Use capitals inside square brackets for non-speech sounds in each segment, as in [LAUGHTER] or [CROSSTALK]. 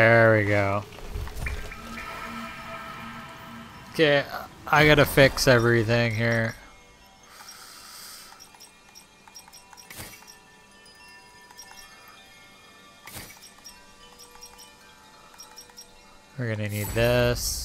There we go. Okay, I gotta fix everything here. We're gonna need this,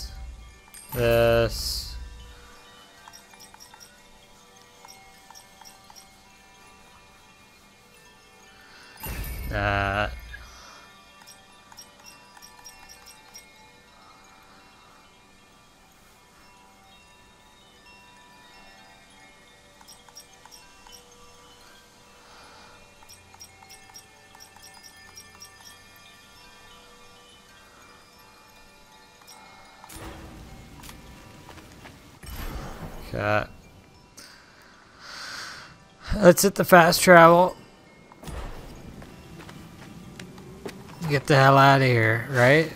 Let's hit the fast travel. Get the hell out of here, right?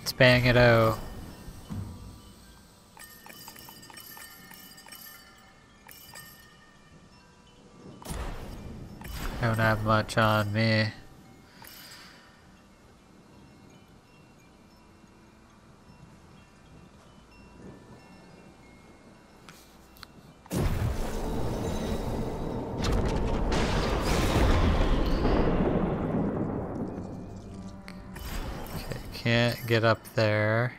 Let's bang it out. Don't have much on me. Get up there.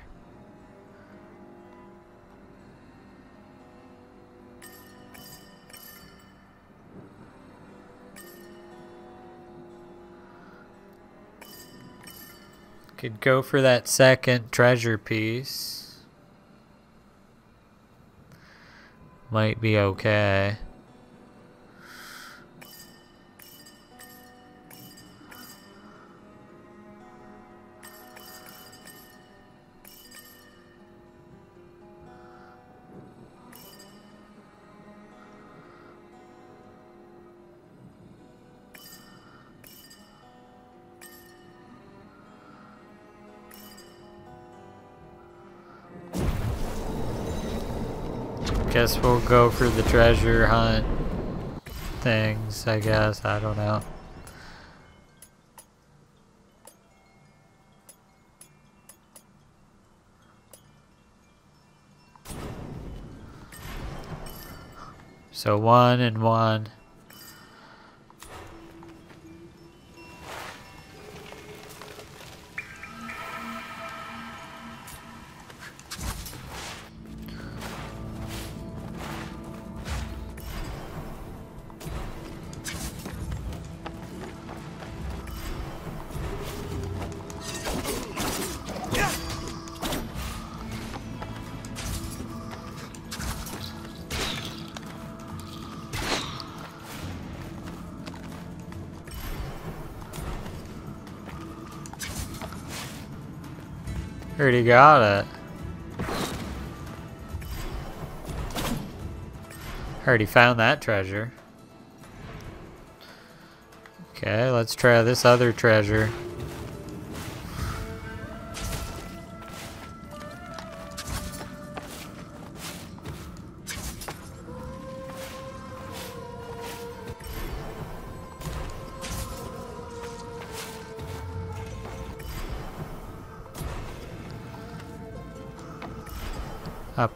Could go for that second treasure piece. Might be okay. Guess we'll go for the treasure hunt things, I guess. I don't know. So one and one. Already got it. Already found that treasure. Okay, let's try this other treasure.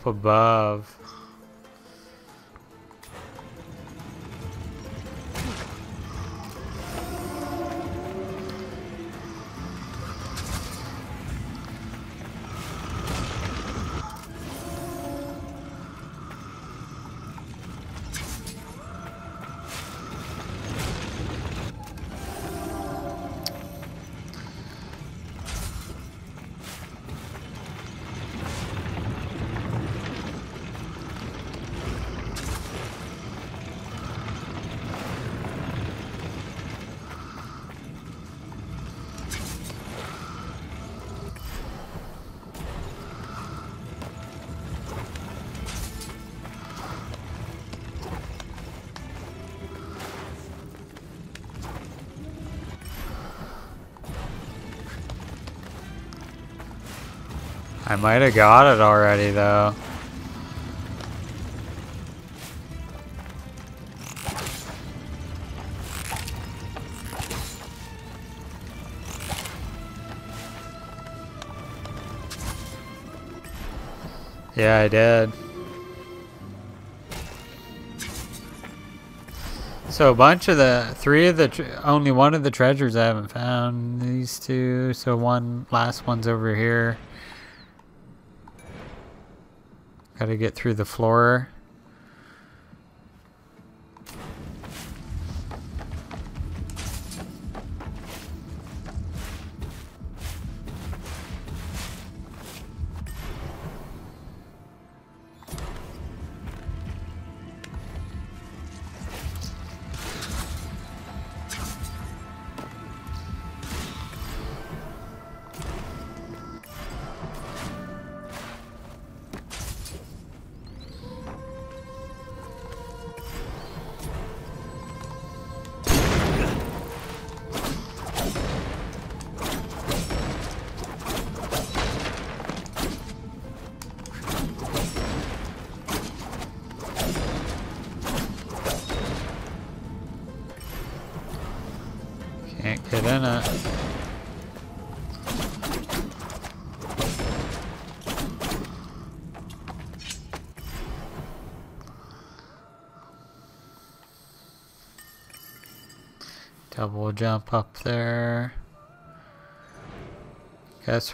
Above. Might have got it already though. Yeah, I did. So a bunch of the, three of the, only one of the treasures I haven't found. These two, so one, last one's over here. Gotta get through the floor.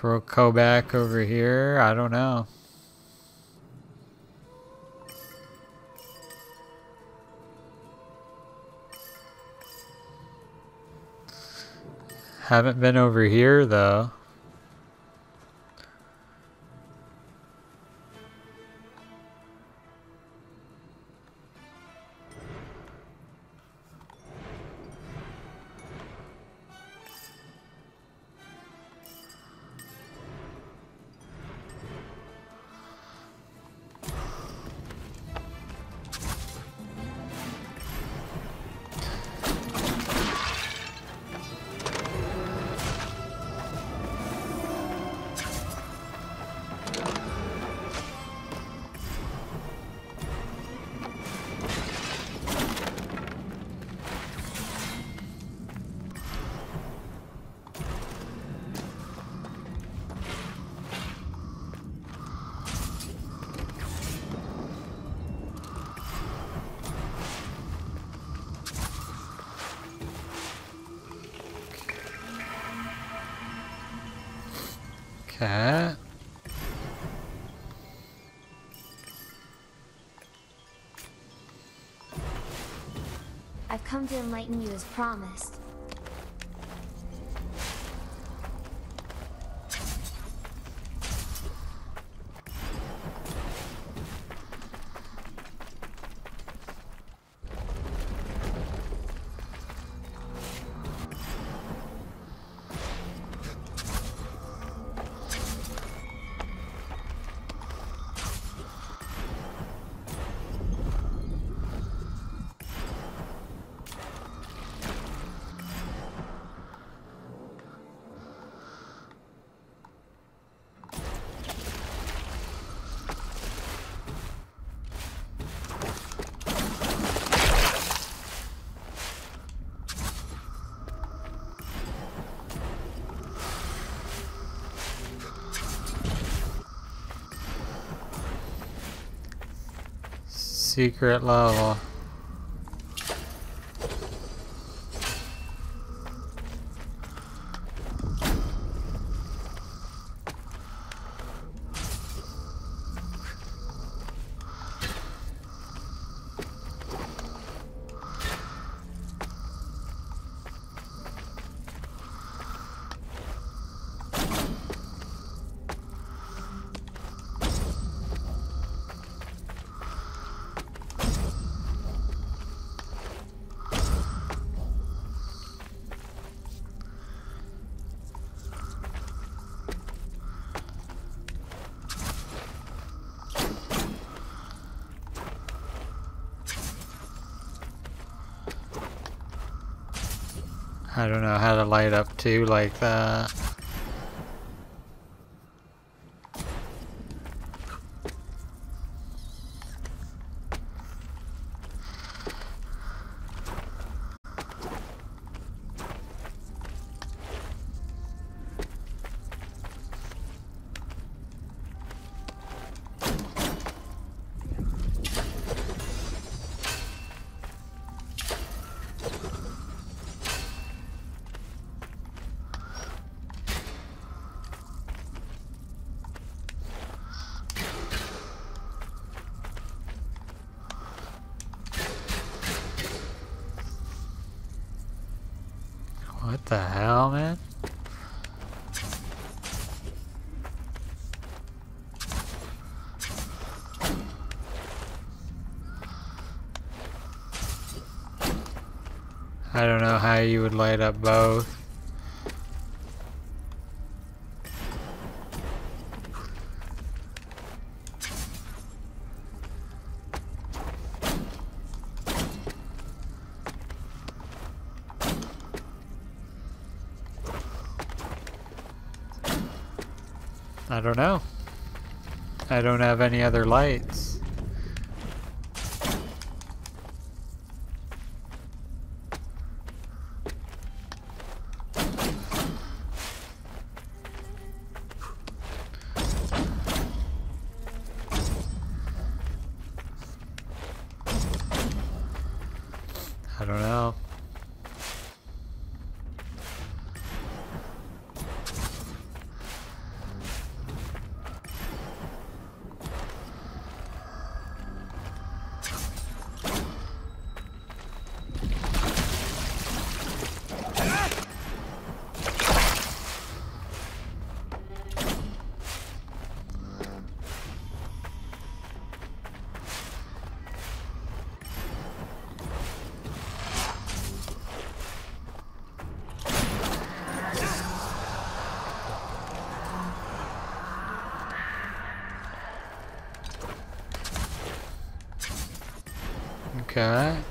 Guess we'll over here. I don't know. Haven't been over here though. I've come to enlighten you as promised. Secret level. I don't know how to light up two like that. Light up both. I don't know. I don't have any other lights. I don't know. Okay.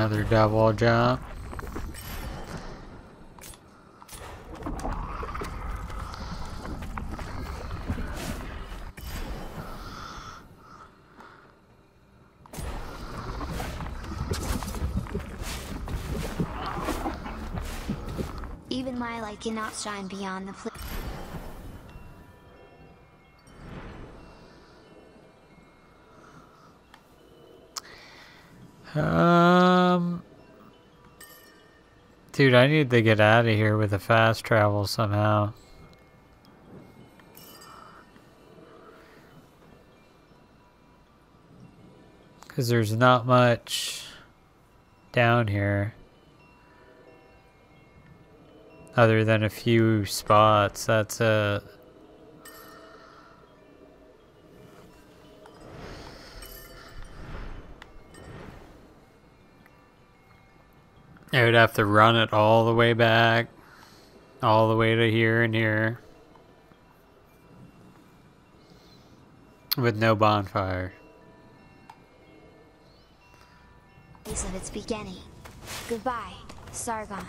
Another double jump. Even my light cannot shine beyond the pl- dude, I need to get out of here with a fast travel somehow. Because there's not much down here. Other than a few spots, that's a... I would have to run it all the way back, all the way to here and here, with no bonfire. of its beginning. Goodbye, Sargon.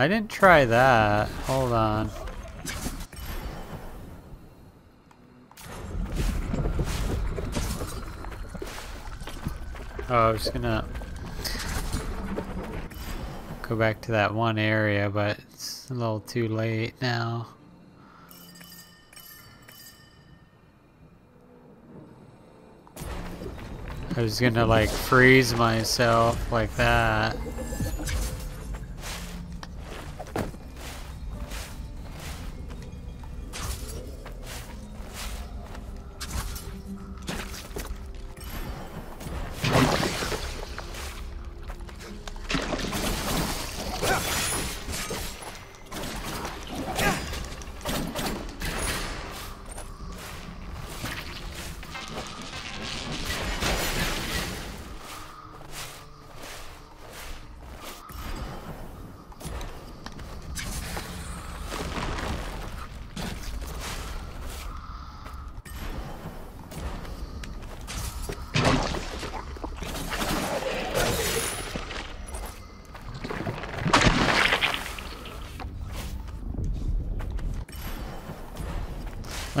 I didn't try that. Hold on. Oh, I was gonna go back to that one area, but it's a little too late now. I was gonna like freeze myself like that.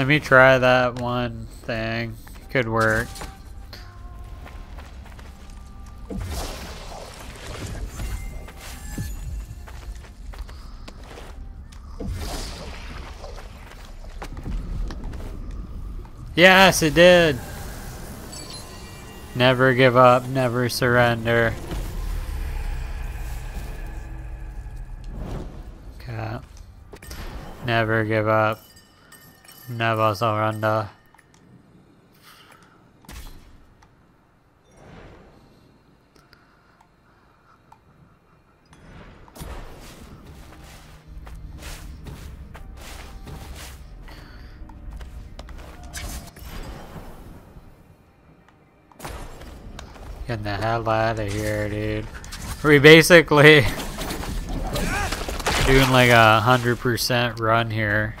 Let me try that one thing. Could work. Yes, it did. Never give up, never surrender. Okay. Never give up. Never surrender. Getting the hell out of here, dude. We basically [LAUGHS] doing like a hundred percent run here.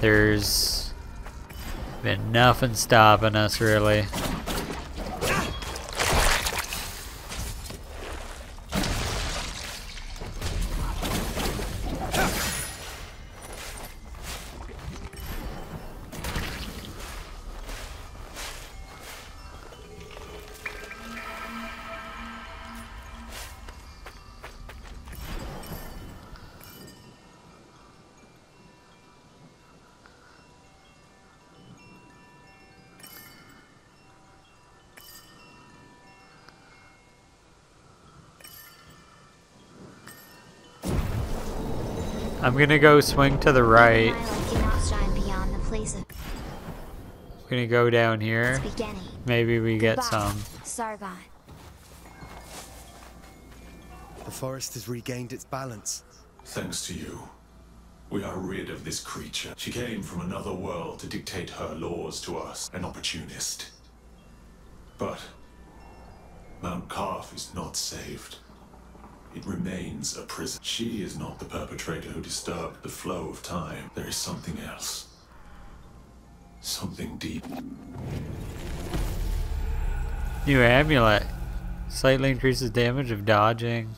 There's been nothing stopping us really. Gonna go swing to the right. My light cannot shine beyond the place of I'm gonna go down here. Maybe we get some. Sargon. The forest has regained its balance. Thanks to you. We are rid of this creature. She came from another world to dictate her laws to us, an opportunist. But Mount Qaf is not saved. It remains a prison. She is not the perpetrator who disturbed the flow of time. There is something else. Something deep. New amulet. Slightly increases damage of dodging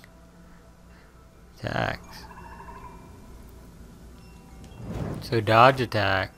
attacks. So dodge attack.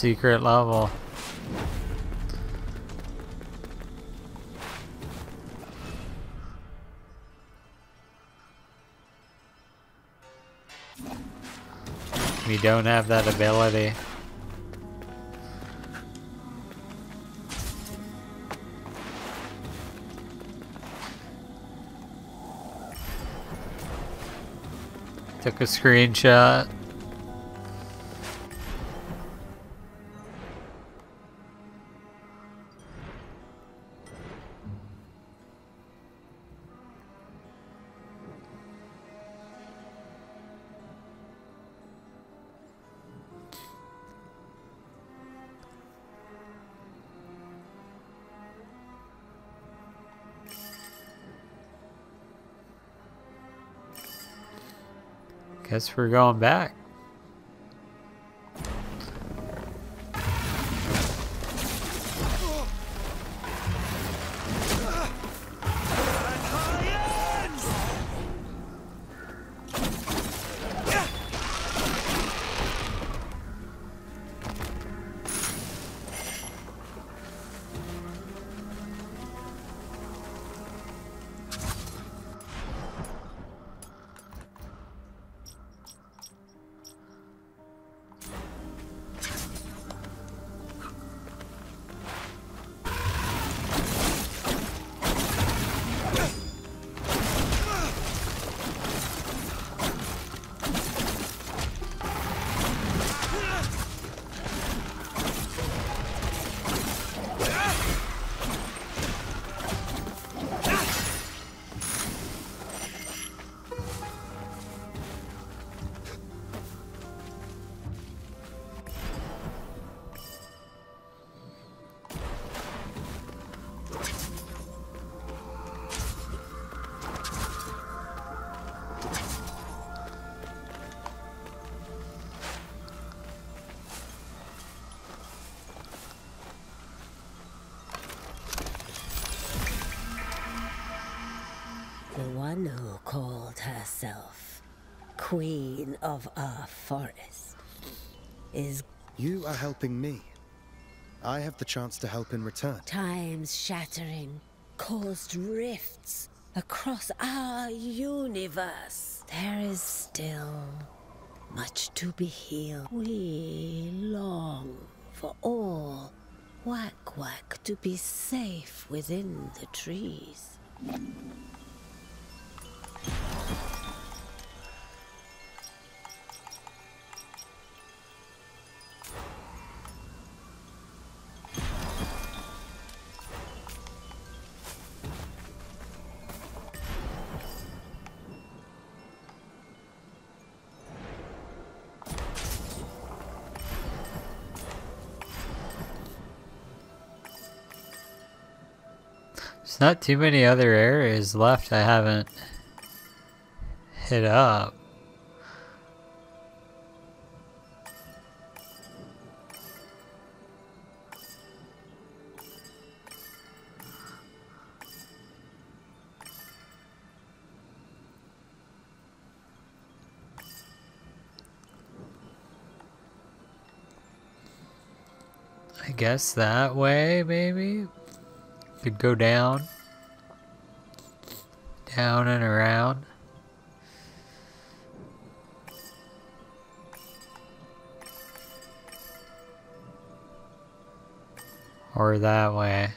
Secret level. We don't have that ability. Took a screenshot. Guess we're going back. Of our forest, is You are helping me. I have the chance to help in return. times shattering, caused rifts across our universe. There is still much to be healed. We long for all Wak-Wak to be safe within the trees. Not too many other areas left I haven't hit up. I guess that way, maybe? Could go down. Down and around. Or that way.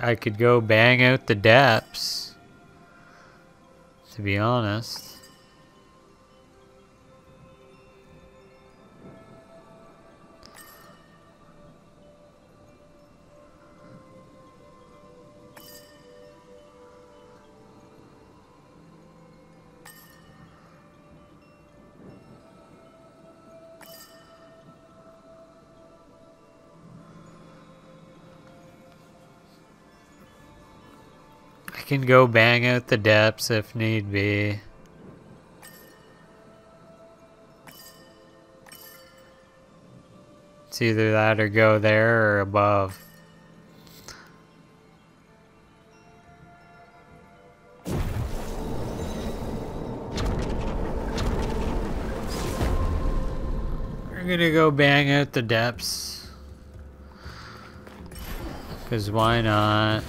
I could go bang out the depths. To be honest. Can go bang out the depths if need be. It's either that or go there or above. We're gonna go bang out the depths. Cause why not?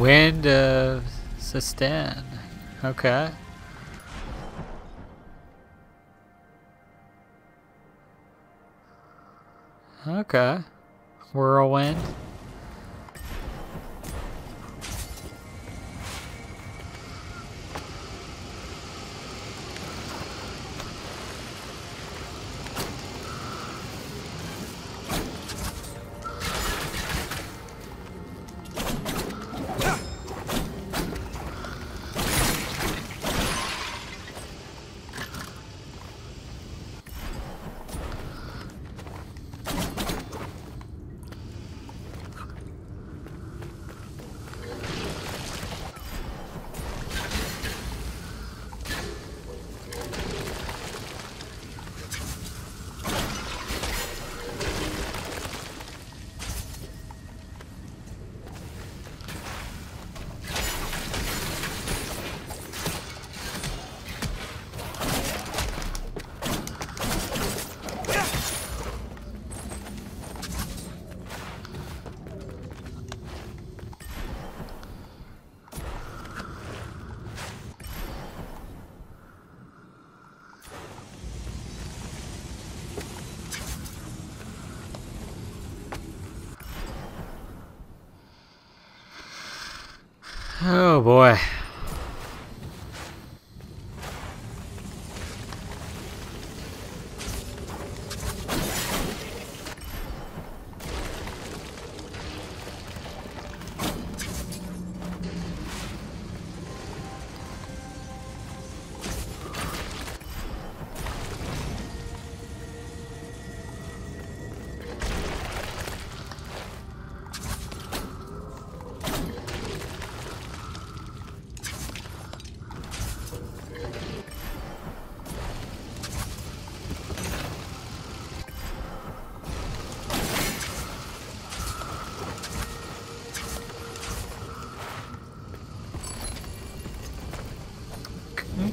Wind of Sistan. Okay. Okay. Whirlwind.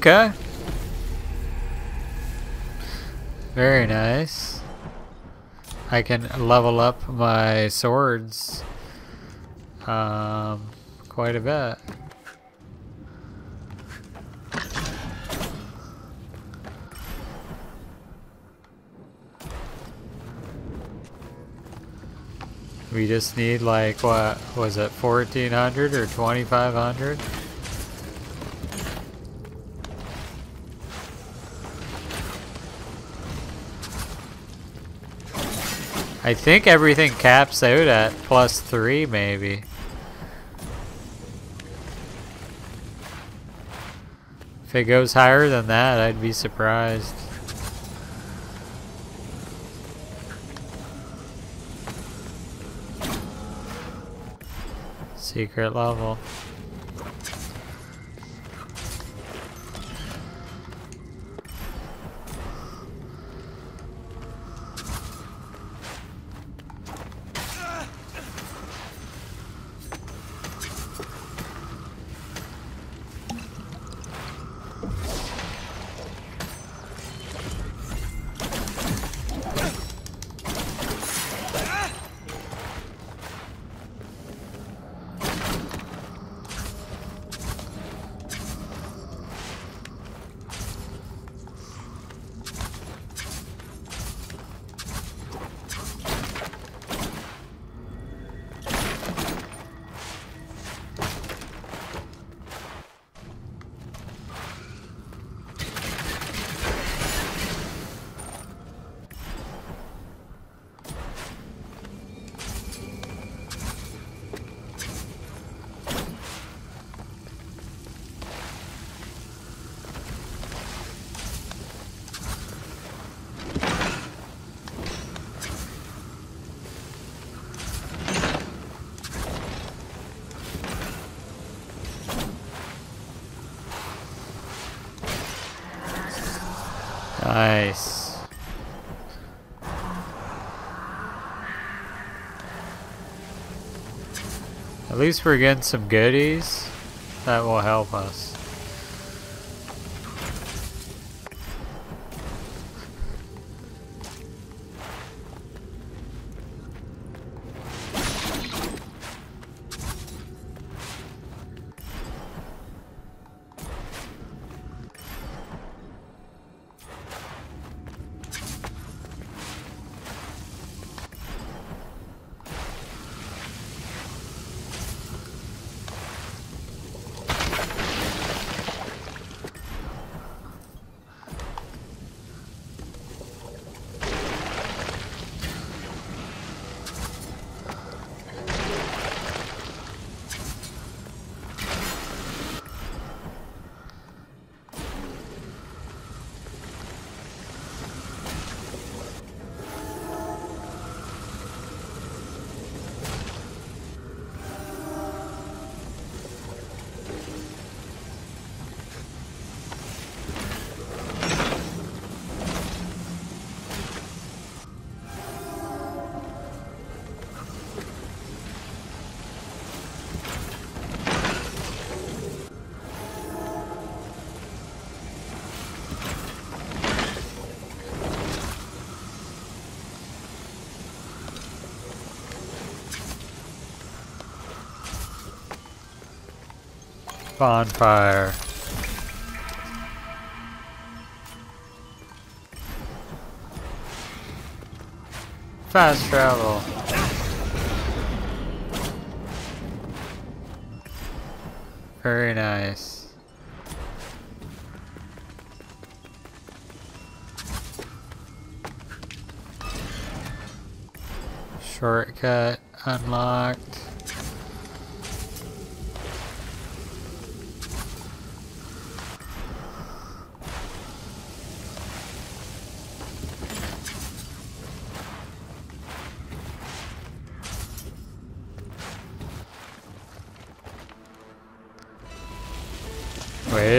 Okay. Very nice. I can level up my swords um, quite a bit. We just need like what was it 1400 or 2500? I think everything caps out at plus three, maybe. If it goes higher than that, I'd be surprised. Secret level. At least we're getting some goodies that will help us. Bonfire. Fast travel. Very nice. Shortcut unlocked.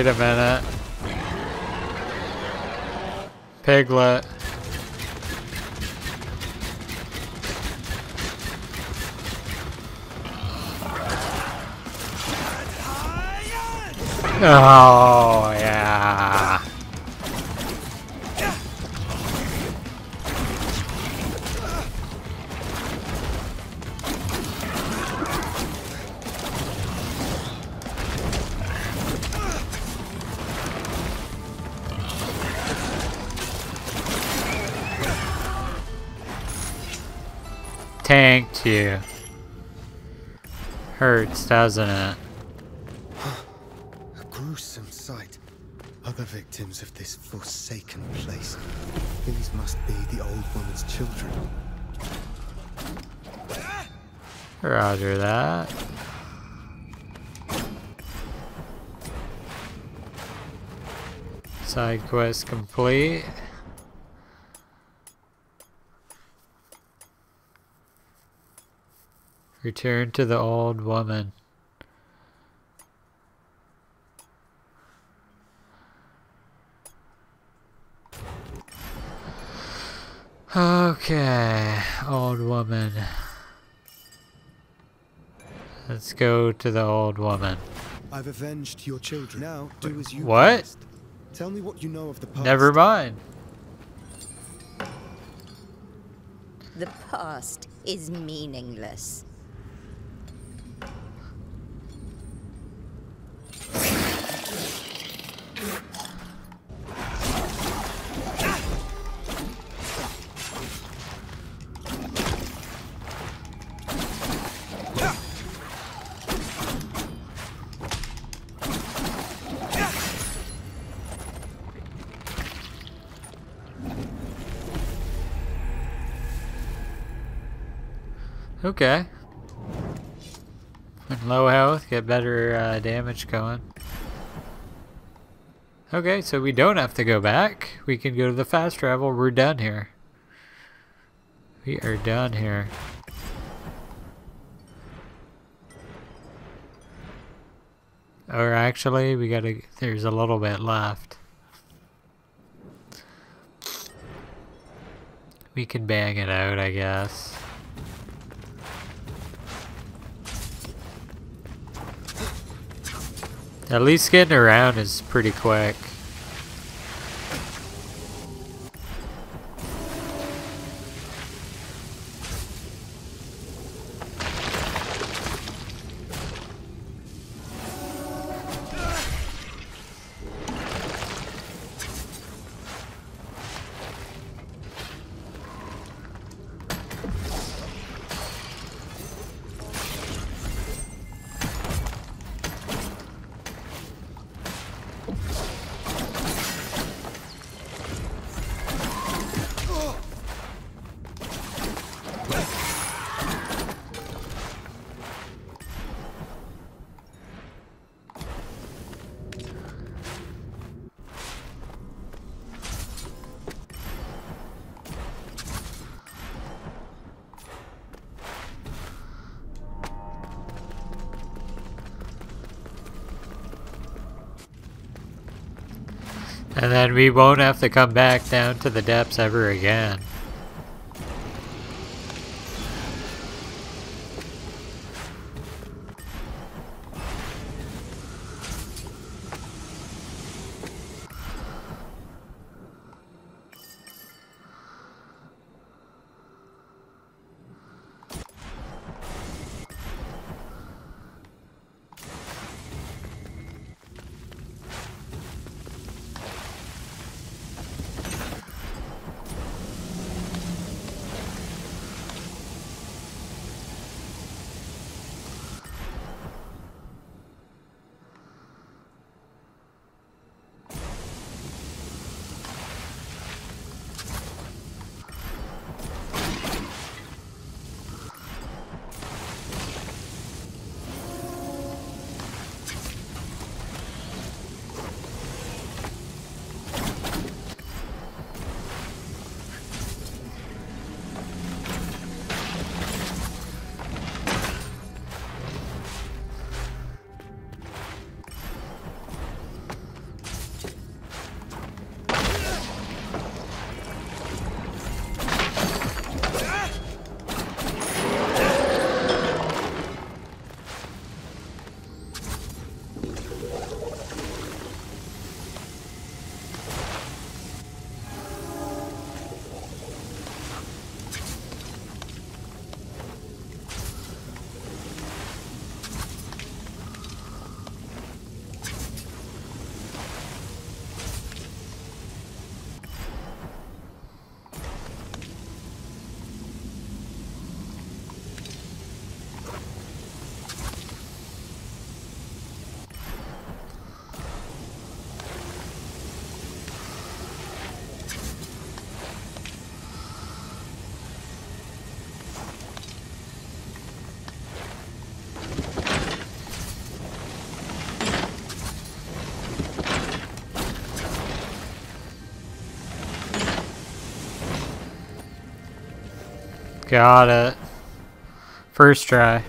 A minute. Piglet. Oh, Tanked you. Hurts, doesn't it? A gruesome sight. Other victims of this forsaken place. These must be the old woman's children. Roger that. Side quest complete. Return to the old woman. Okay, old woman. Let's go to the old woman. I've avenged your children. Now, do as you What? promised. Tell me what you know of the past. Never mind. The past is meaningless. Okay. When low health, get better uh, damage going. Okay, so we don't have to go back. We can go to the fast travel. We're done here. We are done here. Or actually, we gotta, there's a little bit left. We can bang it out, I guess. At least getting around is pretty quick. We won't have to come back down to the depths ever again. Got it. First try.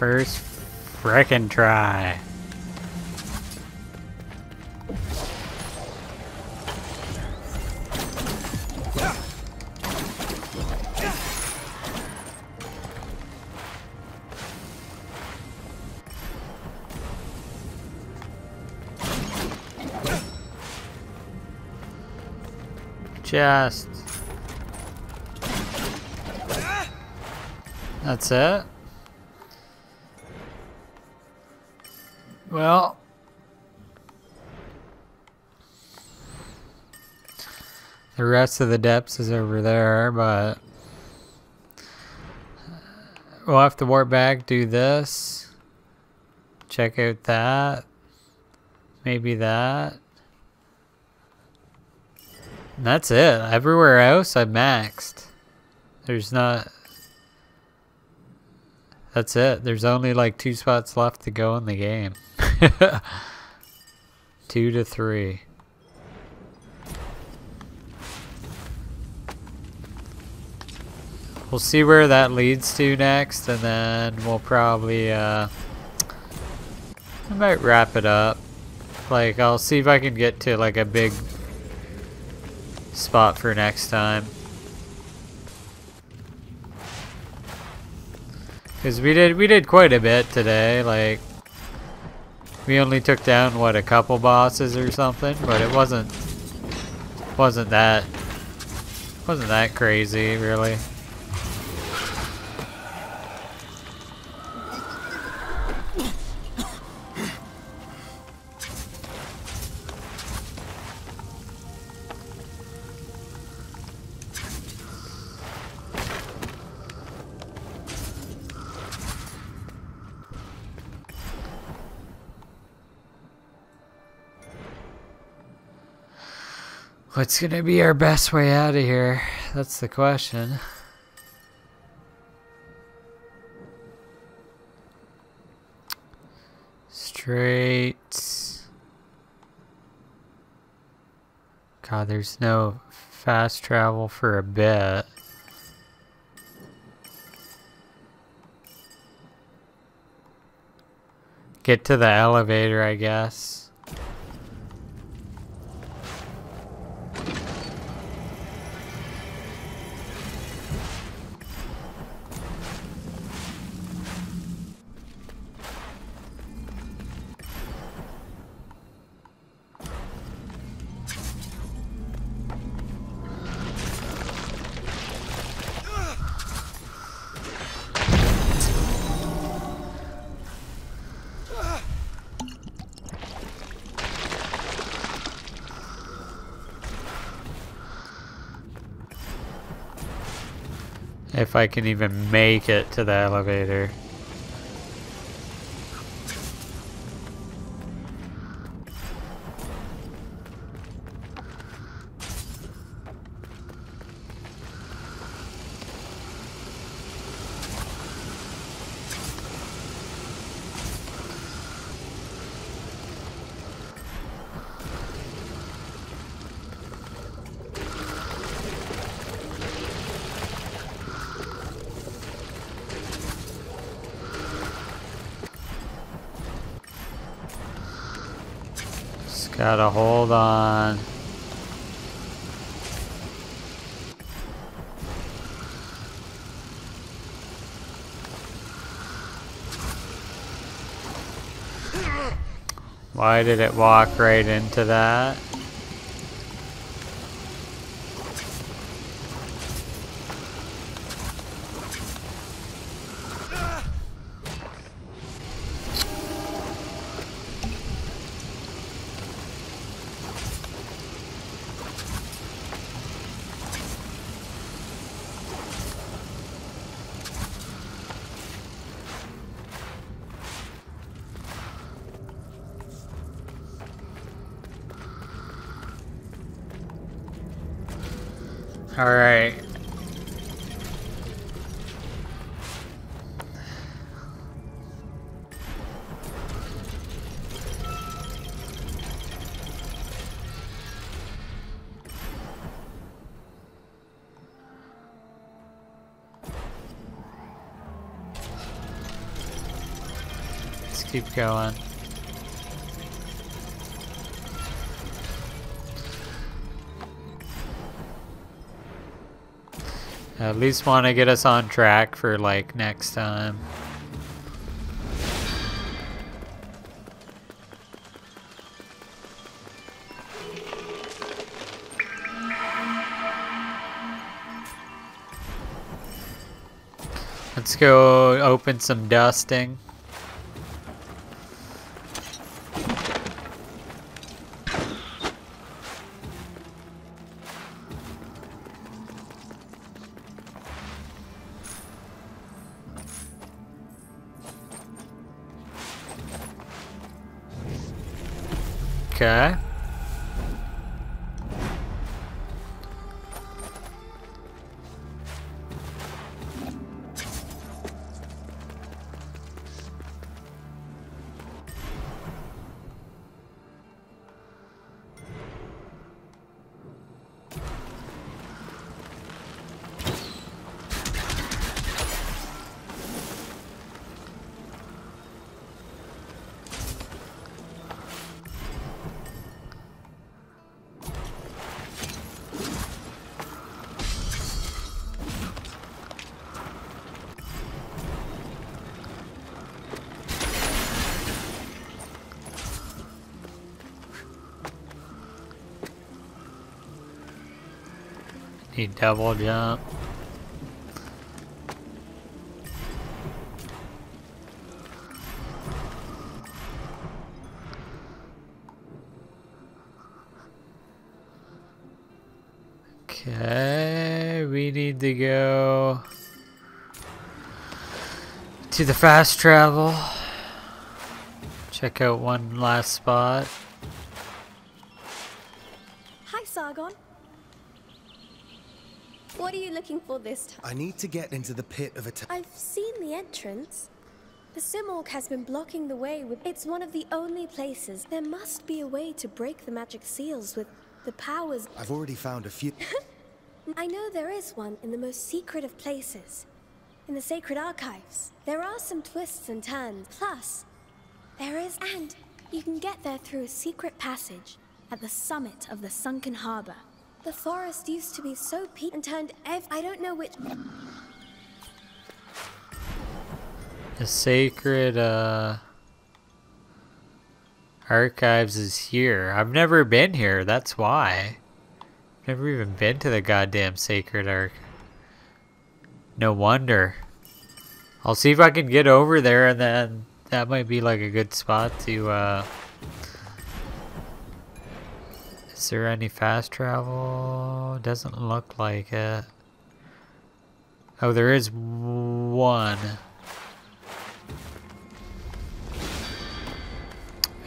First frickin' try. Just. That's it? Well. The rest of the depths is over there, but... We'll have to warp back, do this. Check out that. Maybe that. And that's it. Everywhere else I've maxed. There's not... That's it. There's only like two spots left to go in the game. [LAUGHS] two to three. We'll see where that leads to next, and then we'll probably, uh, I might wrap it up. Like, I'll see if I can get to, like, a big spot for next time. Because we did, we did quite a bit today, like... We only took down, what, a couple bosses or something? But it wasn't... Wasn't that... Wasn't that crazy, really. What's gonna be our best way out of here? That's the question. Straight. God, there's no fast travel for a bit. Get to the elevator, I guess. If I can even make it to the elevator. Just gotta hold on. Why did it walk right into that? Going. At least want to get us on track for like next time. Let's go open some dusting. Okay. Double jump. Okay, we need to go to the fast travel. Check out one last spot. Hi, Sargon. What are you looking for this time? I need to get into the pit of a t- I've seen the entrance. The Simurgh has been blocking the way with. It's one of the only places. There must be a way to break the magic seals with the powers. [LAUGHS] I've already found a few. I know there is one in the most secret of places. In the sacred archives. There are some twists and turns. Plus, there is. And you can get there through a secret passage at the summit of the sunken harbor. The forest used to be so peat and turned ev. I don't know which. The sacred uh, archives is here. I've never been here, that's why. Never even been to the goddamn sacred arc. No wonder. I'll see if I can get over there and then that might be like a good spot to uh Is there any fast travel? Doesn't look like it. Oh, there is one.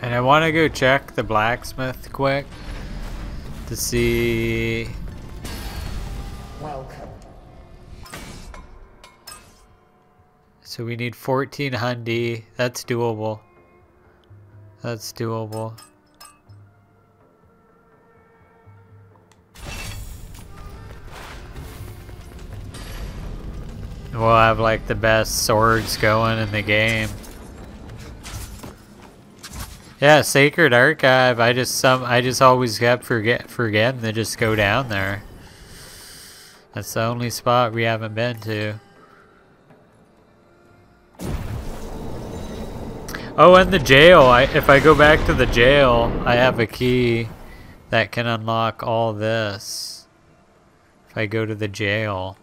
And I want to go check the blacksmith quick to see. Welcome. So we need 14 hundi. That's doable. That's doable. We'll have like the best swords going in the game. Yeah, Sacred Archive. I just some I just always kept forget forgetting to just go down there. That's the only spot we haven't been to. Oh, and the jail. I if I go back to the jail, I have a key that can unlock all this. If I go to the jail.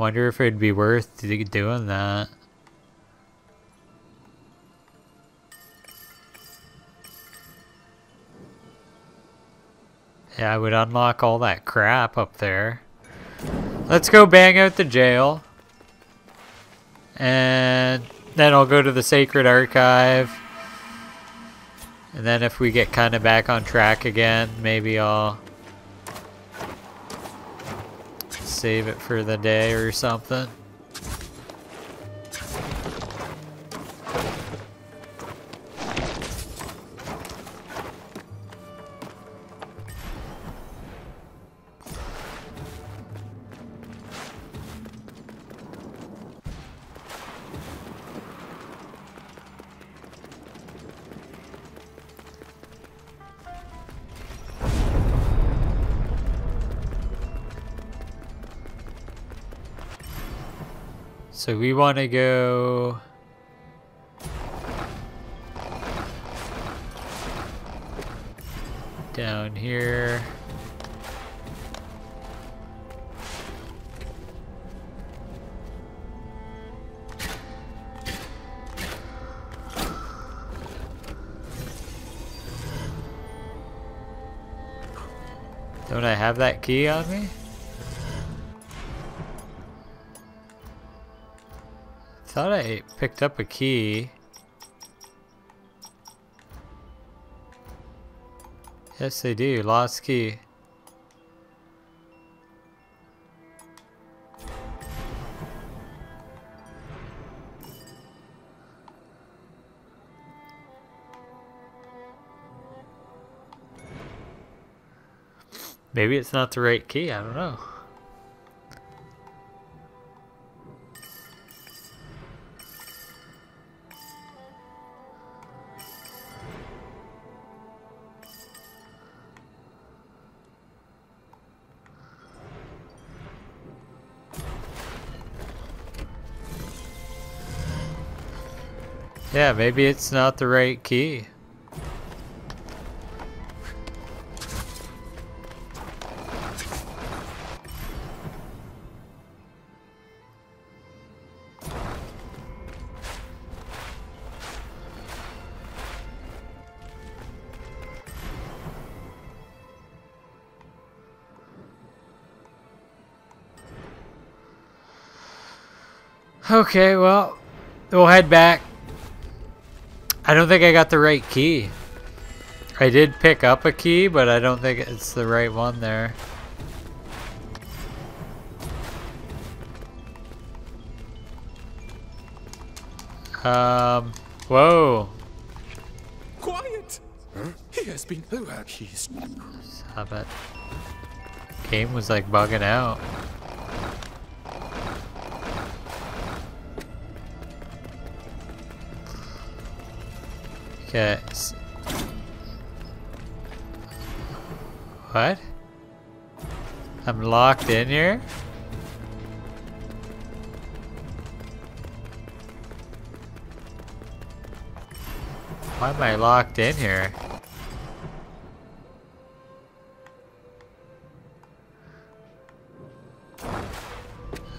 Wonder if it'd be worth doing that. Yeah, I would unlock all that crap up there. Let's go bang out the jail. And then I'll go to the Sacred Archive. And then if we get kind of back on track again, maybe I'll save it for the day or something. So we want to go... Down here. Don't I have that key on me? Thought I picked up a key. Yes, they do. Lost key. Maybe it's not the right key. I don't know. Yeah, maybe it's not the right key. Okay, well, we'll head back. I don't think I got the right key. I did pick up a key, but I don't think it's the right one there. Um, whoa. Quiet! He has been. Who had keys? Stop it. Game was like bugging out. Okay. What? I'm locked in here? Why am I locked in here?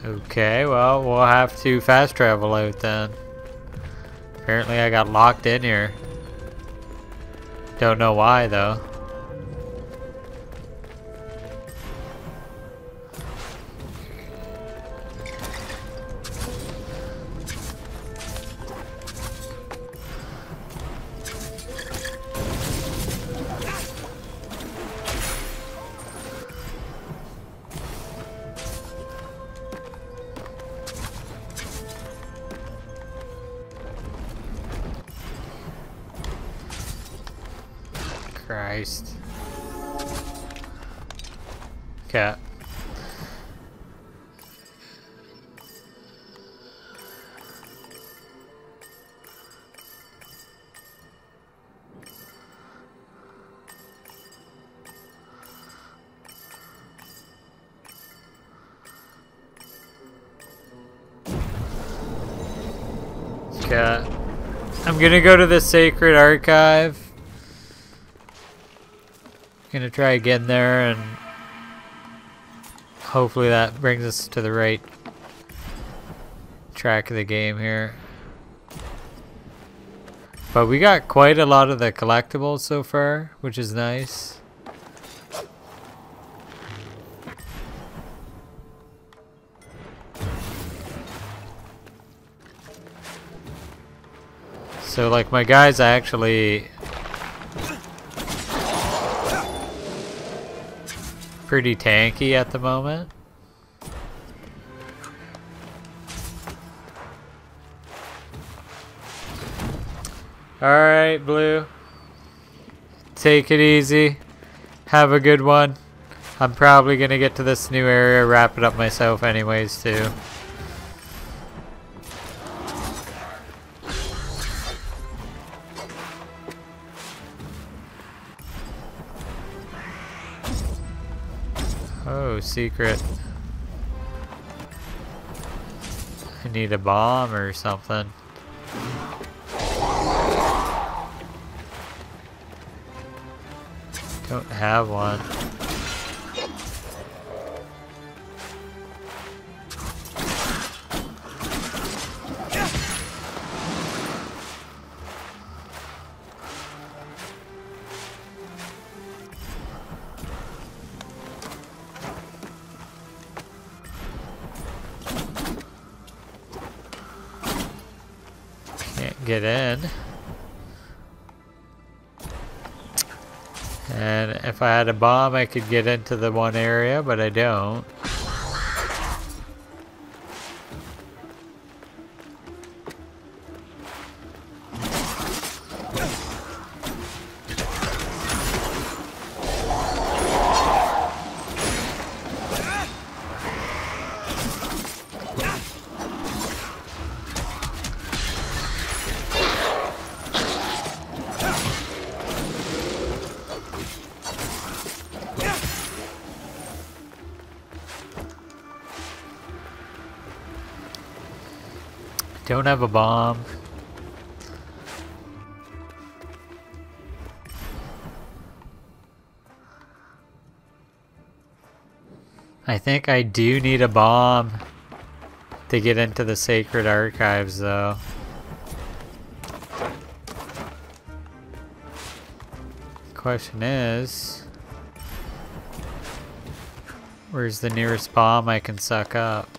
Okay, well, we'll have to fast travel out then. Apparently I got locked in here. Don't know why though. Gonna go to the Sacred Archive. Gonna try again there and hopefully that brings us to the right track of the game here. But we got quite a lot of the collectibles so far, which is nice. So like my guys actually pretty tanky at the moment. Alright, Blue. Take it easy. Have a good one. I'm probably gonna get to this new area, wrap it up myself anyways, too. Secret. I need a bomb or something. Don't have one. Get in. And if I had a bomb, I could get into the one area, but I don't. Don't have a bomb. I think I do need a bomb to get into the sacred archives though. Question is, where's the nearest bomb I can suck up?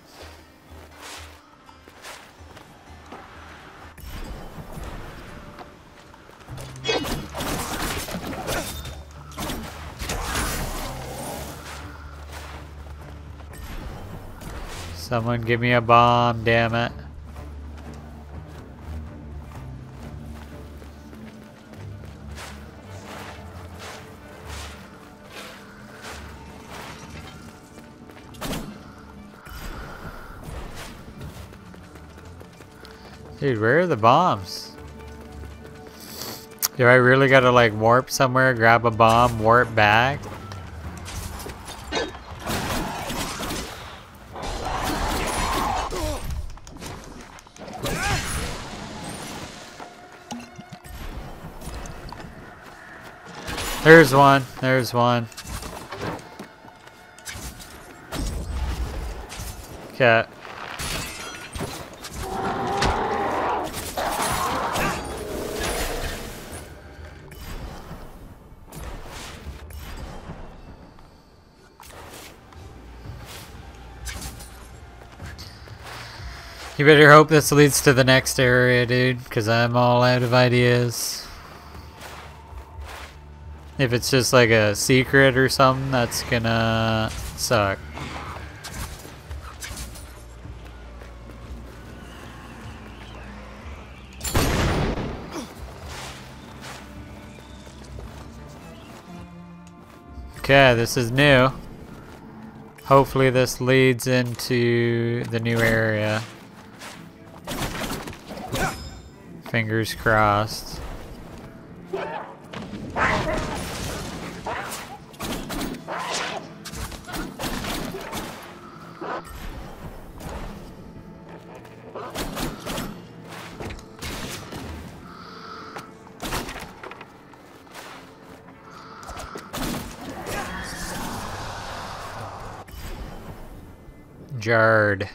Someone give me a bomb, damn it. Dude, where are the bombs? Do I really gotta like warp somewhere, grab a bomb, warp back? There's one, there's one. Cat. You better hope this leads to the next area, dude, because I'm all out of ideas. If it's just like a secret or something, that's gonna suck. Okay, this is new. Hopefully this leads into the new area. Fingers crossed. Jarred.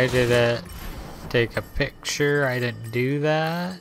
Why did it take a picture? I didn't do that.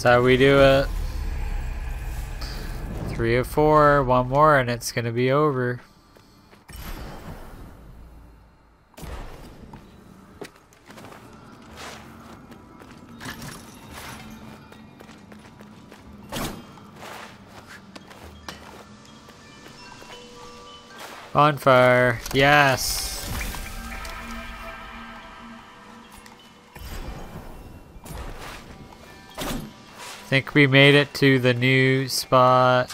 That's how we do it. Three of four, one more and it's gonna be over. Bonfire, yes! Think we made it to the new spot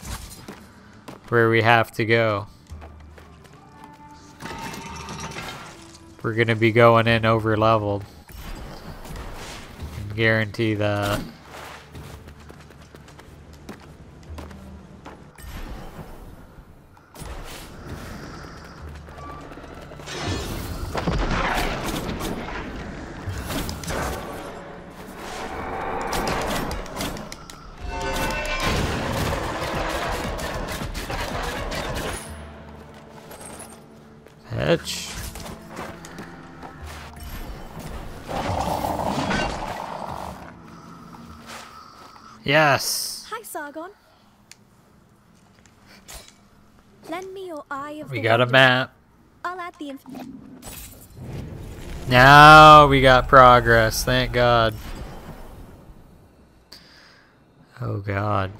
where we have to go. We're gonna be going in over leveled. Guarantee that. Yes. Hi, Sargon. Lend me your eye of We got a map. I'll add the inf- Now we got progress, thank God. Oh God.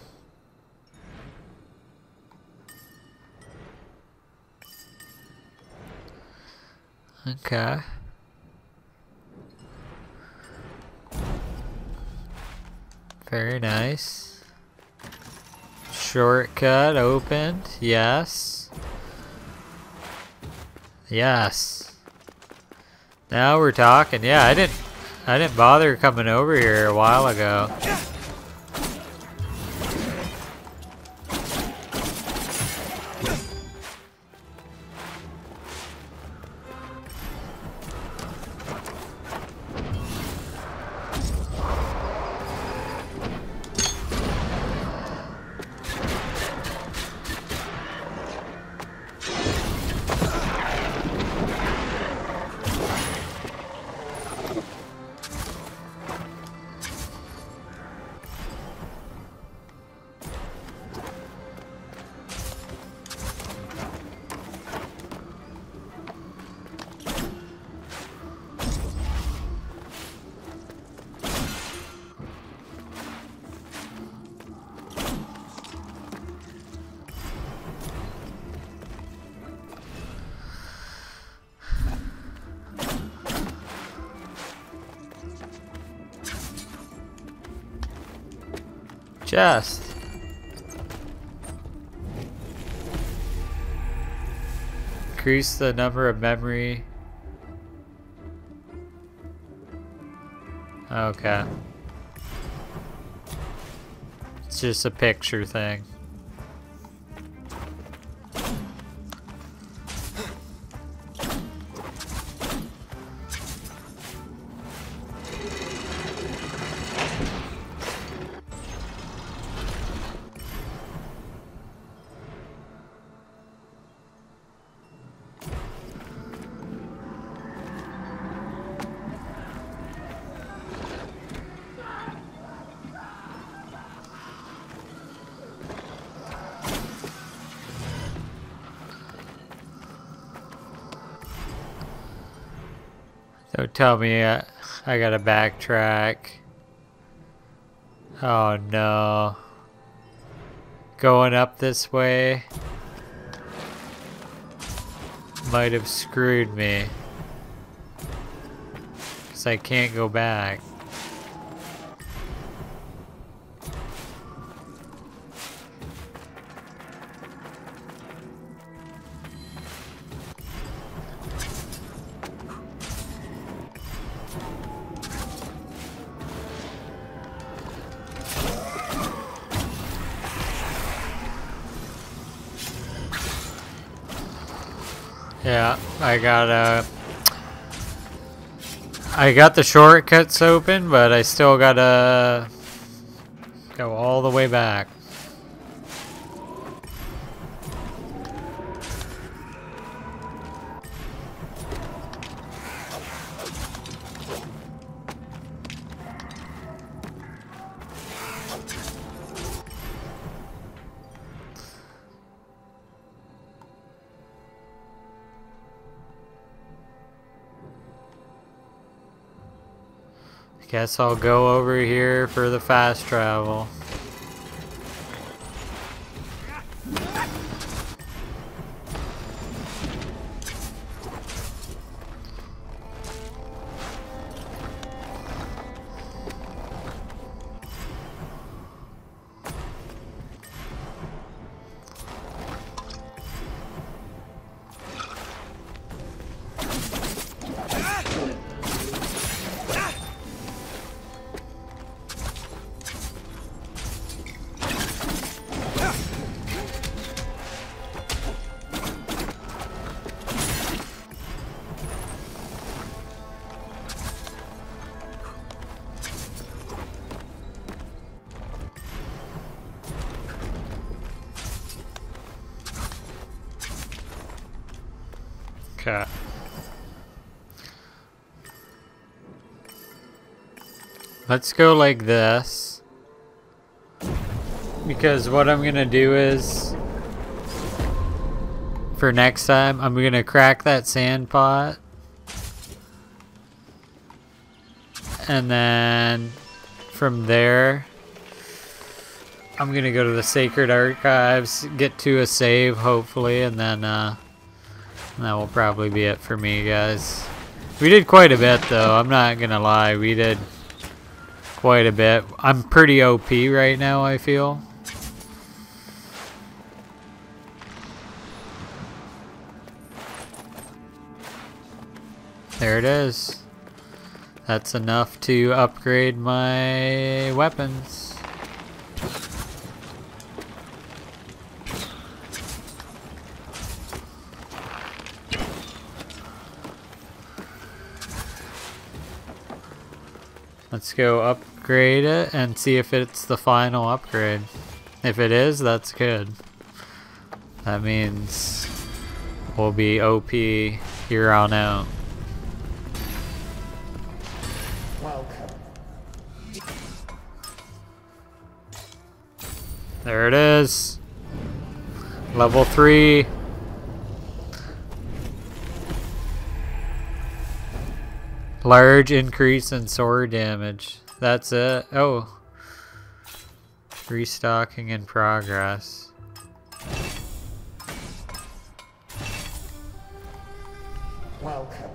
Okay. Very nice. Shortcut opened. Yes. Yes. Now we're talking. Yeah, I didn't I didn't bother coming over here a while ago. Chest. Increase the number of memory. Okay. It's just a picture thing. Tell me I, I gotta backtrack. Oh no. Going up this way might have screwed me. Because I can't go back. I got uh I got the shortcuts open, but I still gotta go all the way back. Guess I'll go over here for the fast travel. Let's go like this. Because what I'm gonna do is for next time, I'm gonna crack that sand pot. And then from there, I'm gonna go to the Sacred Archives, get to a save hopefully, and then uh, that will probably be it for me, guys. We did quite a bit though, I'm not gonna lie, we did quite a bit. I'm pretty OP right now, I feel. There it is. That's enough to upgrade my weapons. Let's go upgrade it and see if it's the final upgrade. If it is, that's good. That means we'll be OP here on out. There it is. Level 3. Large increase in sword damage. That's it. Oh. Restocking in progress. Welcome.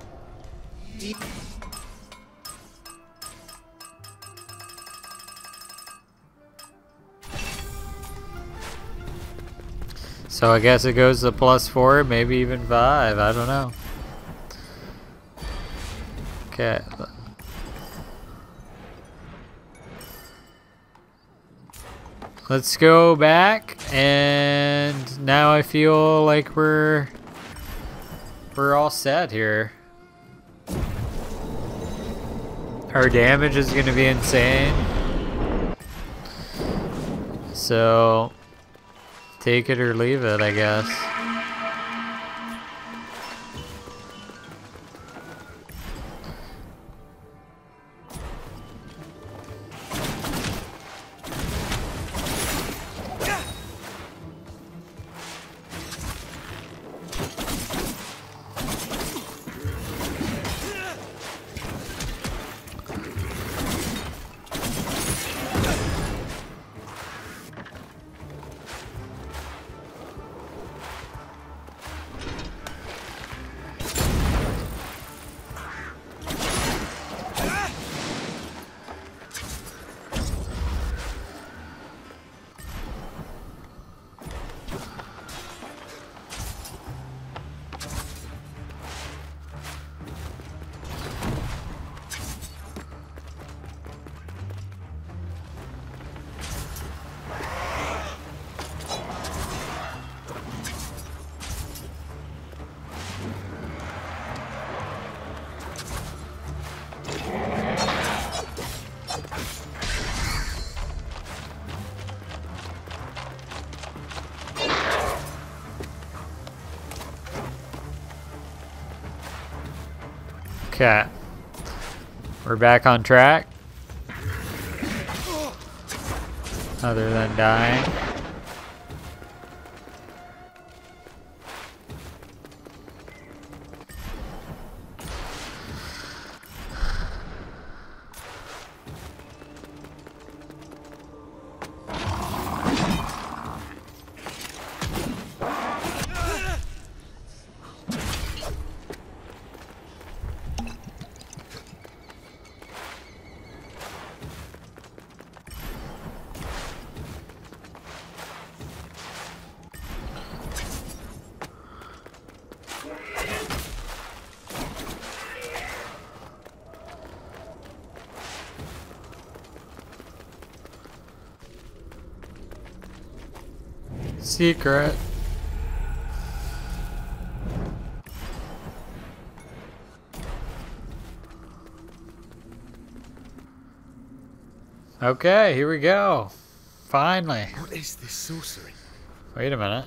So I guess it goes to plus 4, maybe even 5. I don't know. Okay. Let's go back and now I feel like we're we're all set here. Our damage is to be insane. So take it or leave it, I guess. Okay. We're back on track. Other than dying. Secret. Okay, here we go. Finally. What is this sorcery? Wait a minute.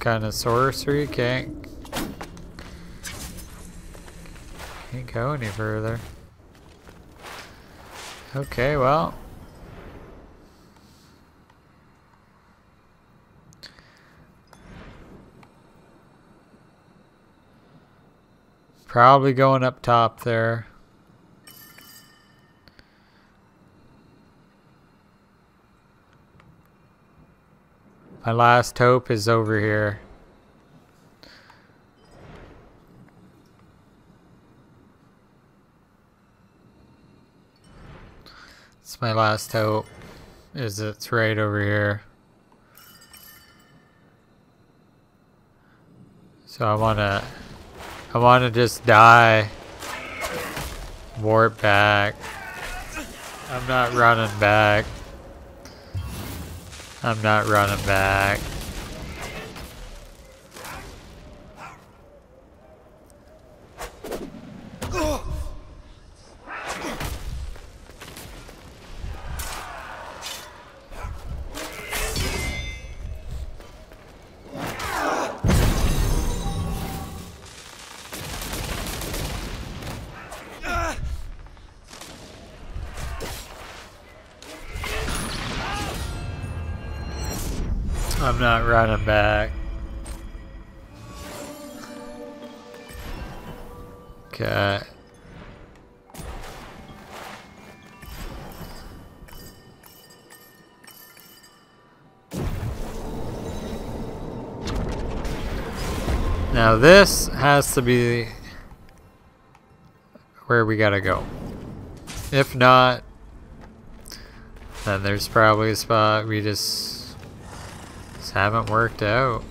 Kind of sorcery. Can't can't go any further. Okay, well. Probably going up top there. My last hope is over here. It's my last hope. Is it's right over here. So I wanna I wanna just die. Warp back. I'm not running back. I'm not running back. To be where we gotta go. If not, then there's probably a spot we just, just haven't worked out.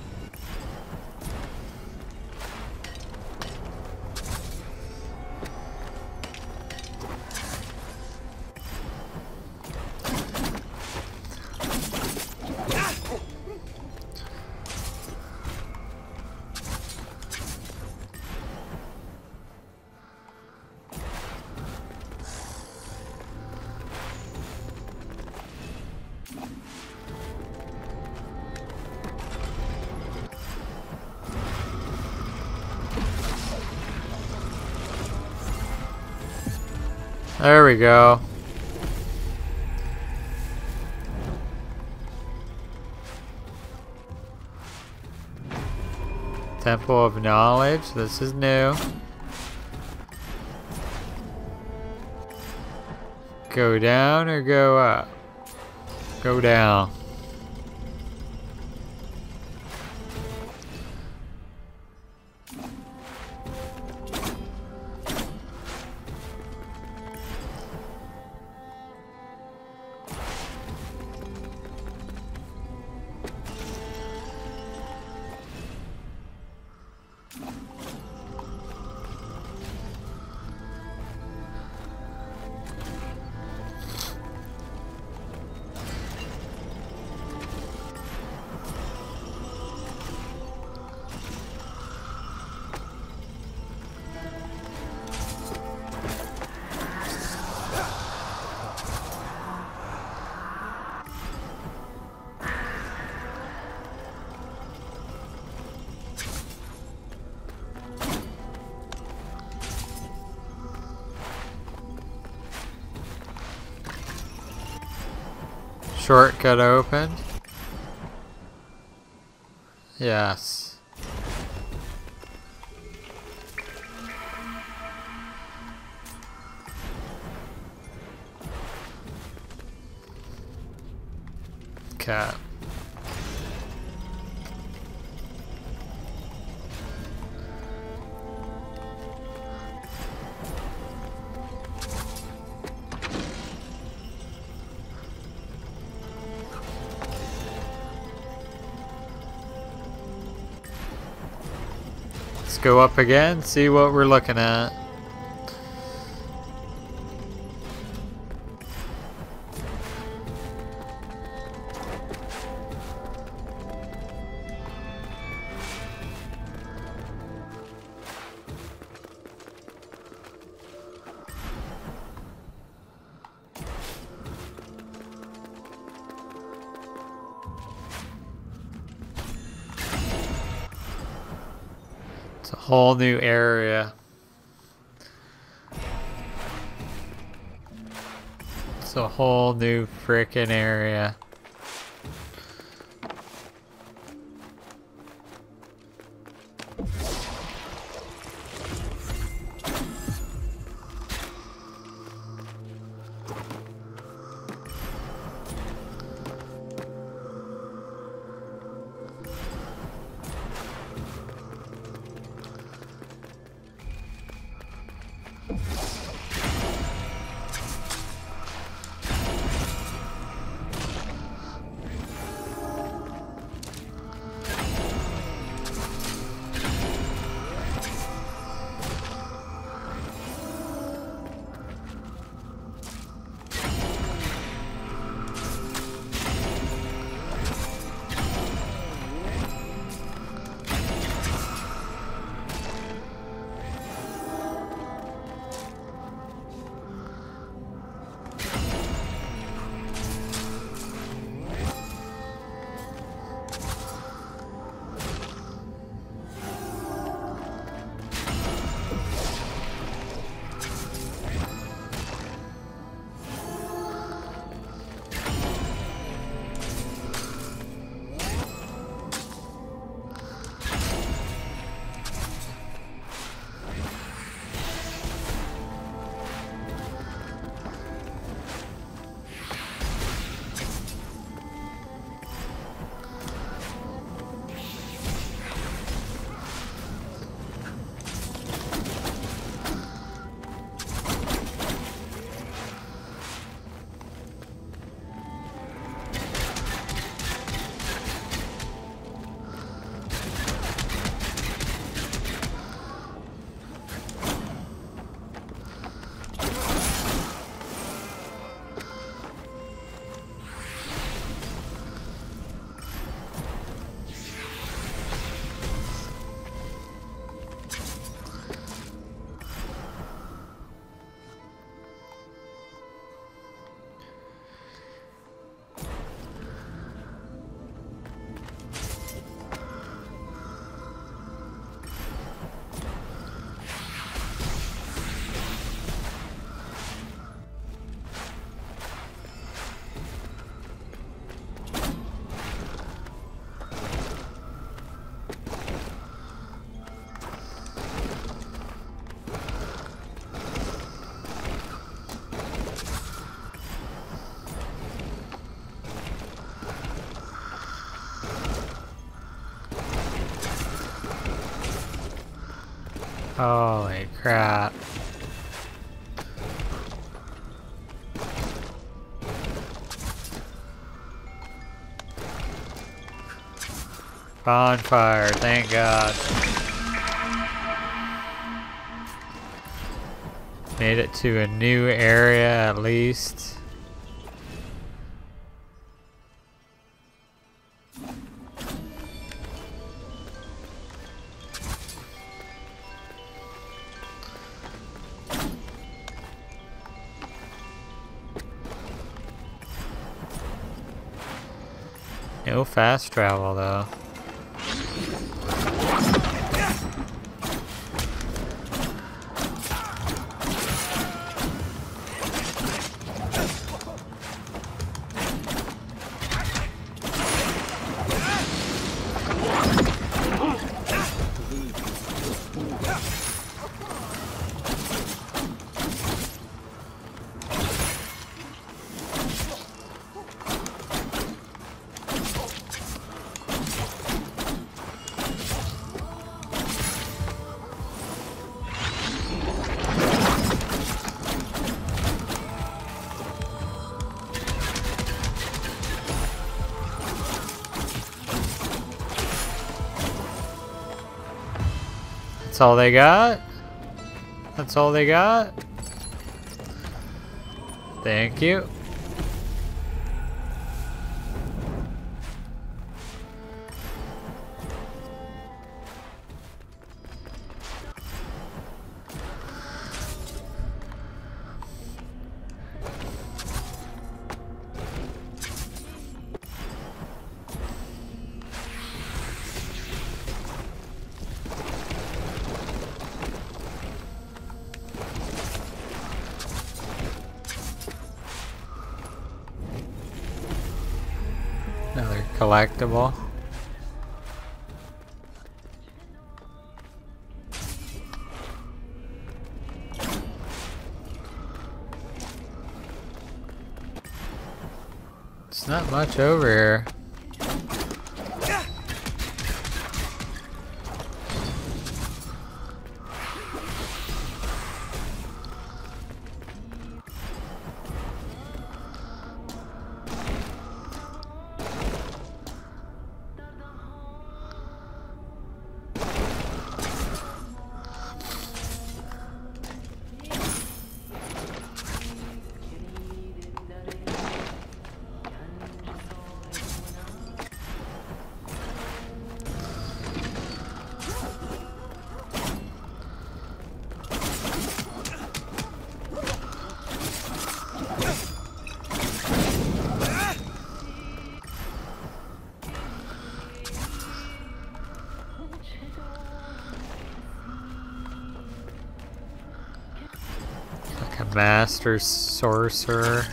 There we go. Temple of Knowledge. This is new. Go down or go up? Go down. Shortcut open. Yes. Up again, see what we're looking at. Whole new area. It's a whole new frickin' area. Holy crap. Bonfire, thank God. Made it to a new area at least. Fast travel though. That's all they got? That's all they got? Thank you. Collectible. It's not much over here. Master sorcerer.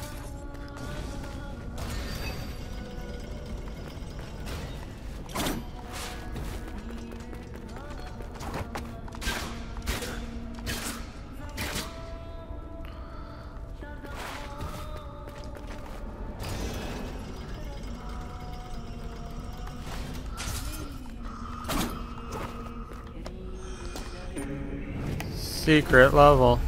Secret level.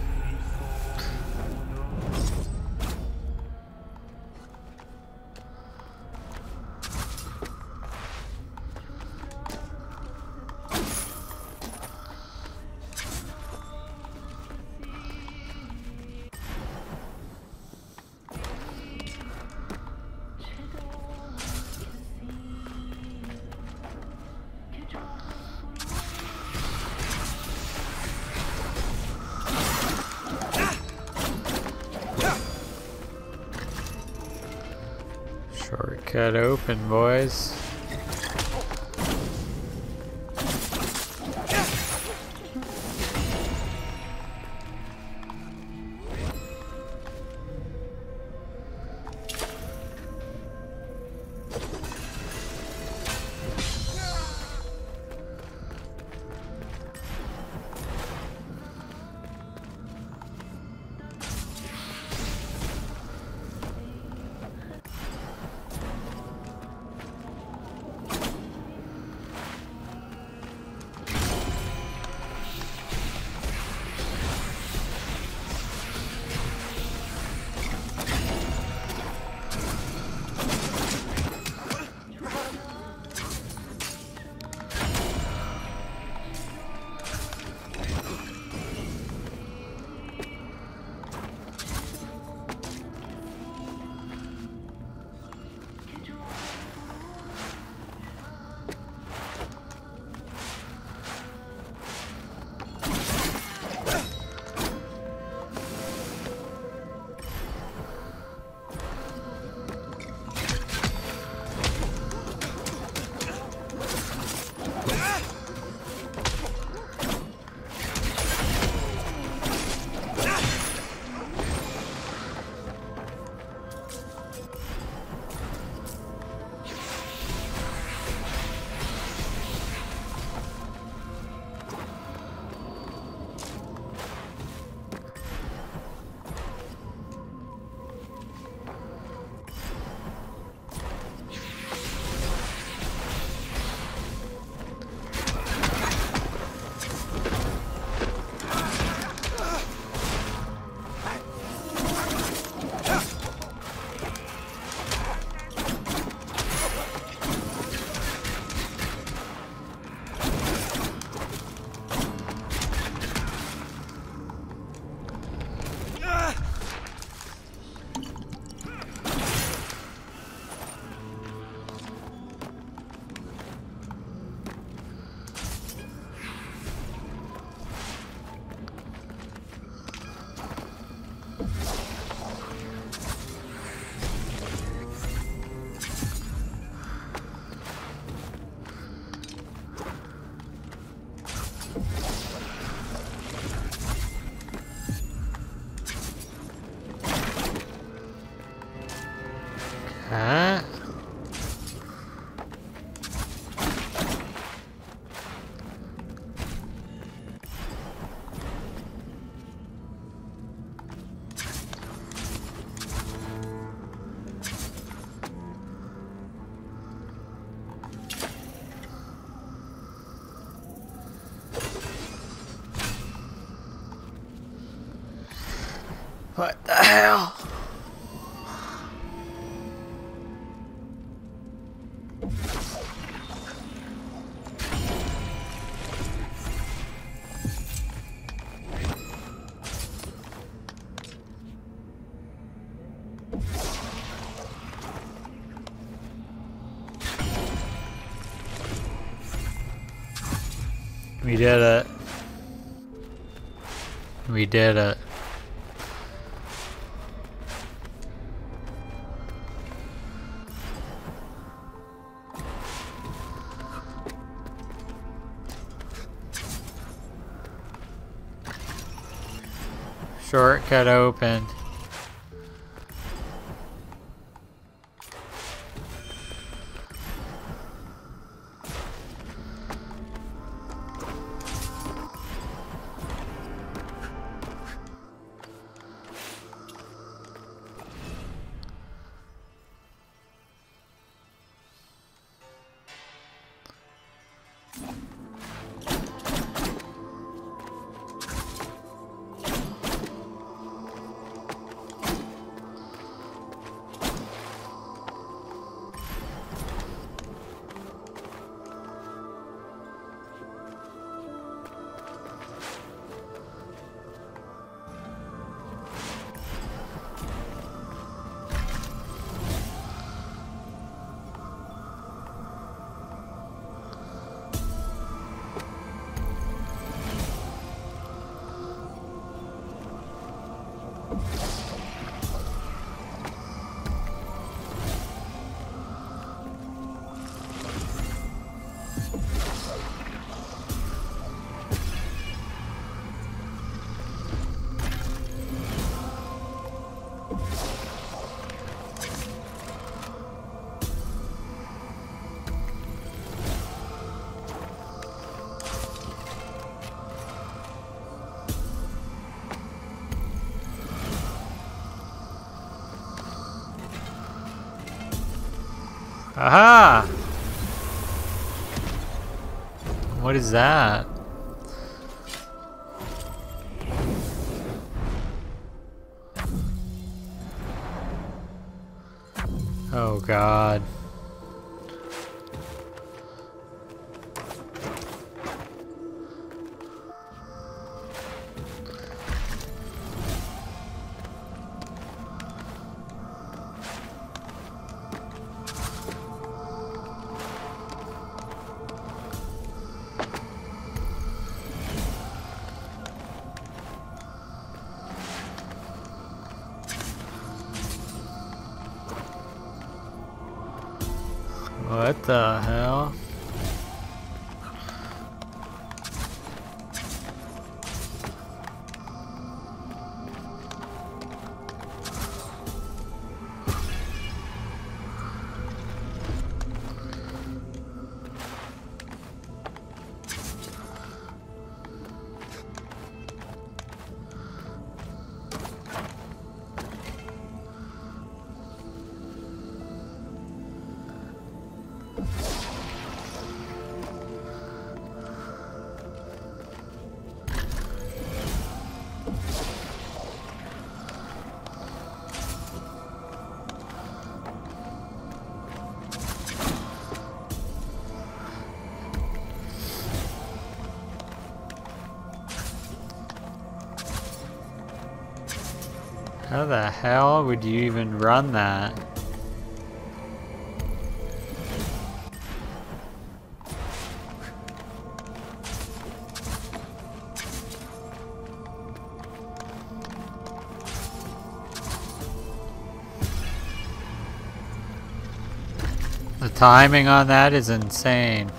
Did it. We did it. Shortcut open. What is that? What the hell? Would you even run that? The timing on that is insane.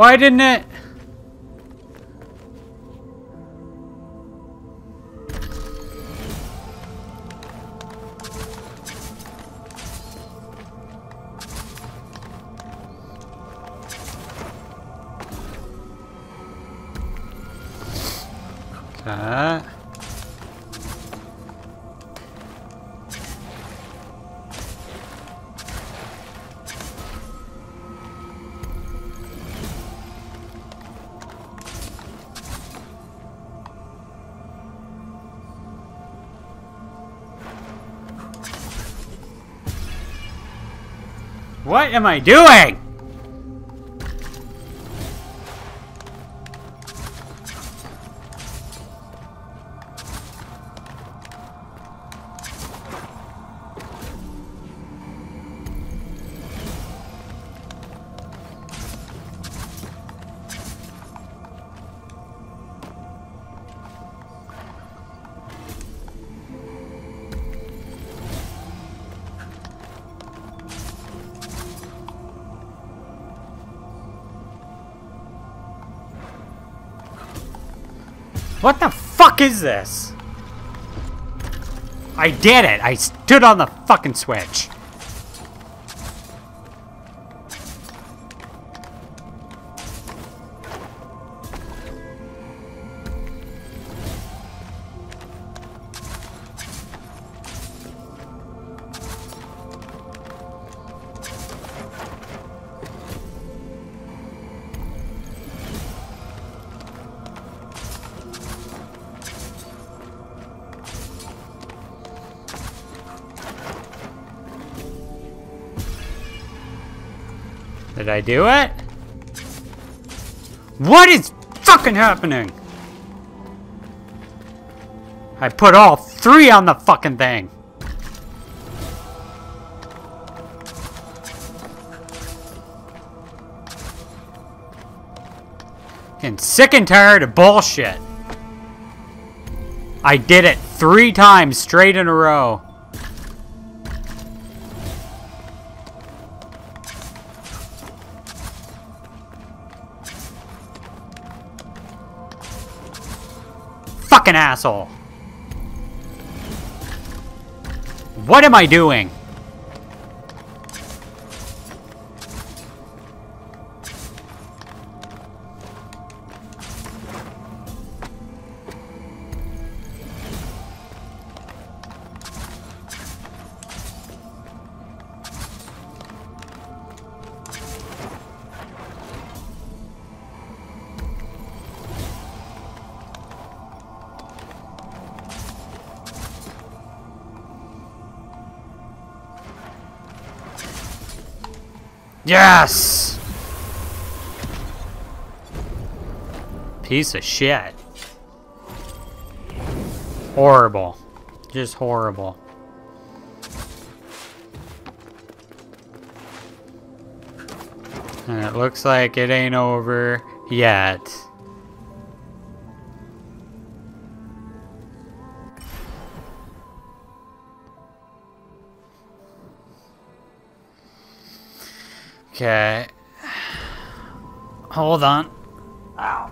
Why didn't it? What am I doing? What the fuck is this? I did it! I stood on the fucking switch! I do it? What is fucking happening? I put all three on the fucking thing. Getting sick and tired of bullshit. I did it three times straight in a row. What am I doing? Yes! Piece of shit. Horrible. Just horrible. And it looks like it ain't over yet. Okay. [SIGHS] Hold on. Ow.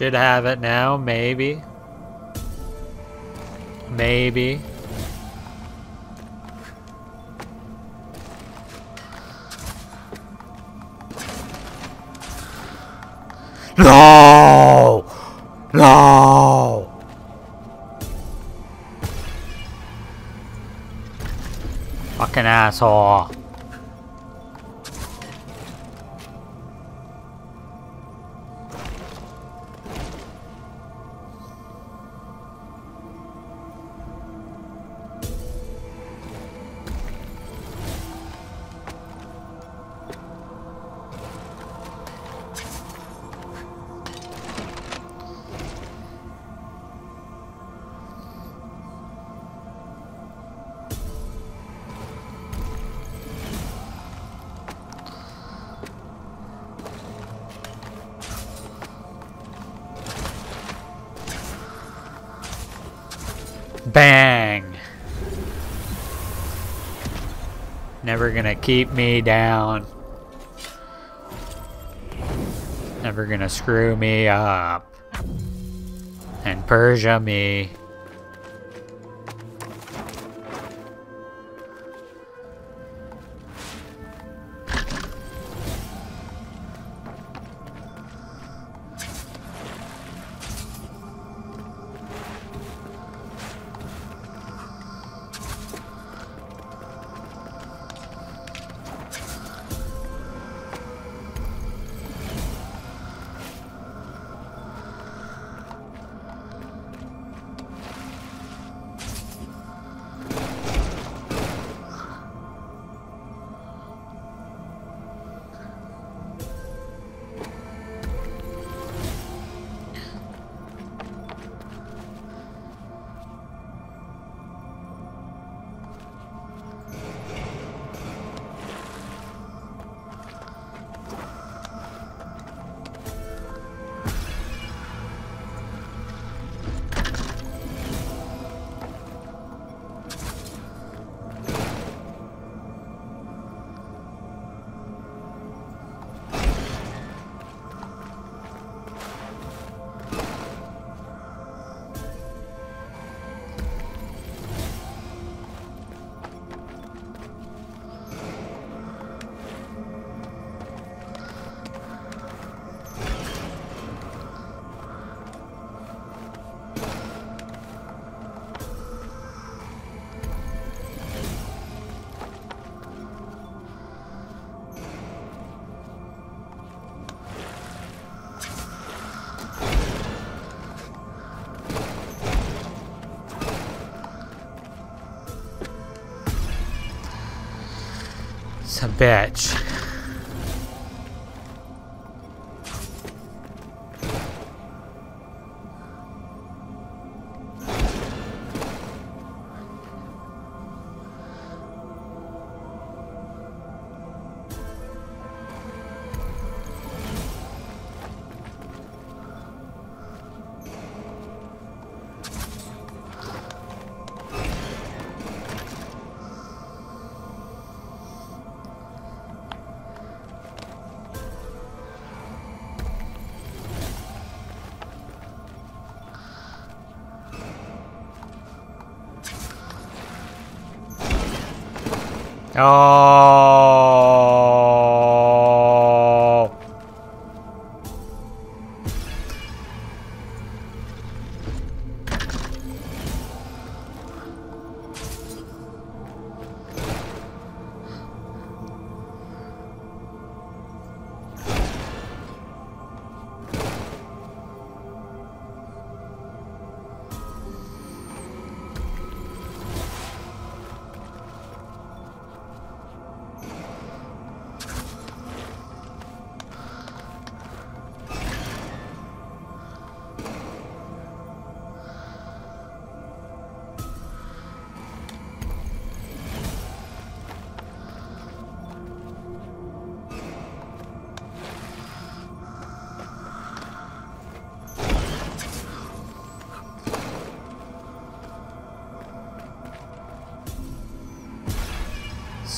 Should have it now, maybe. Maybe. No! No! Fucking asshole. Bang! Never gonna keep me down. Never gonna screw me up. And Persia me.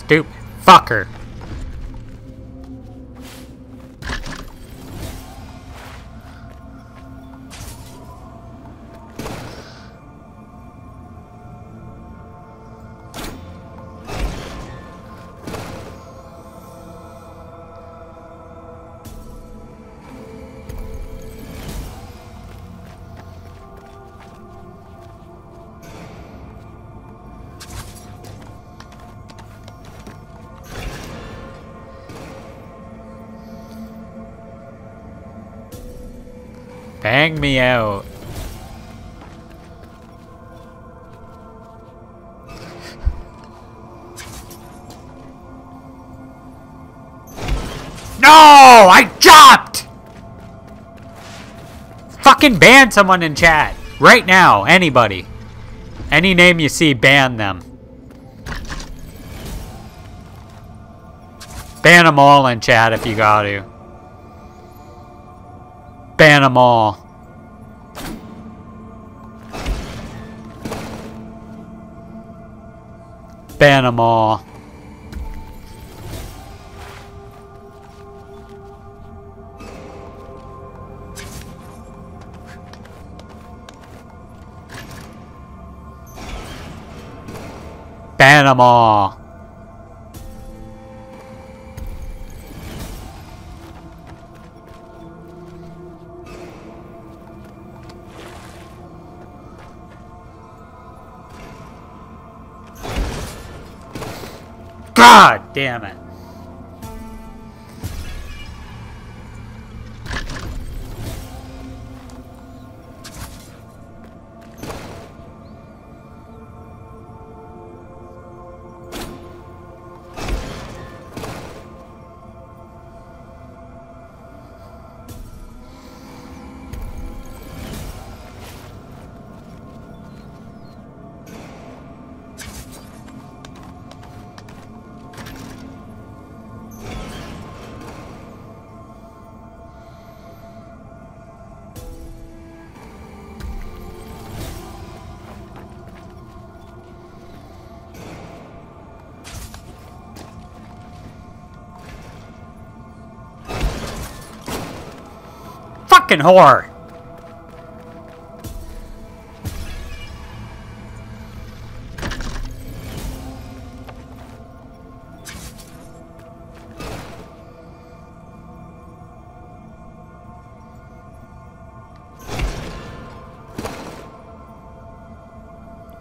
Stupid fucker. Bang me out. No! I jumped! Fucking ban someone in chat. Right now. Anybody. Any name you see, ban them. Ban them all in chat if you got to. Ban them all. Ban them all. Ban them all. Damn it. Fucking whore.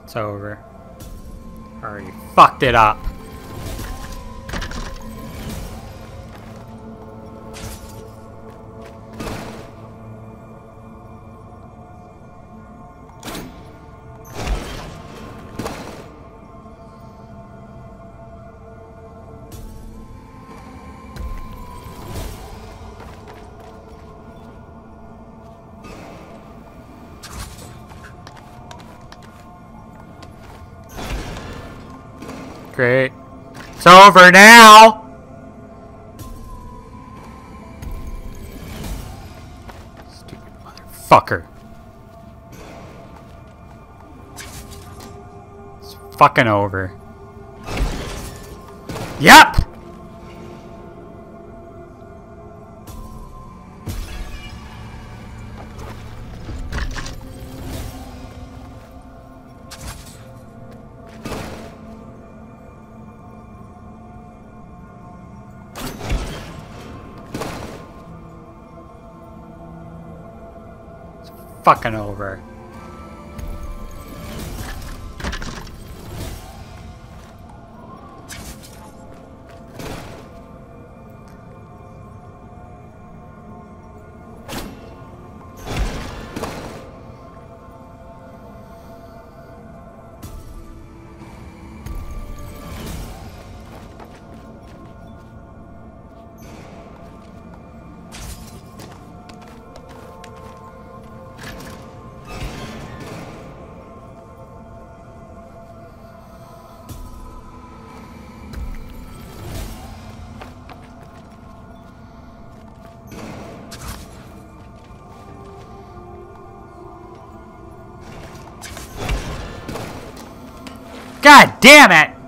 It's over. Already fucked it up. Over now! Stupid motherfucker. It's fucking over. Yep! Fucking over. God damn it!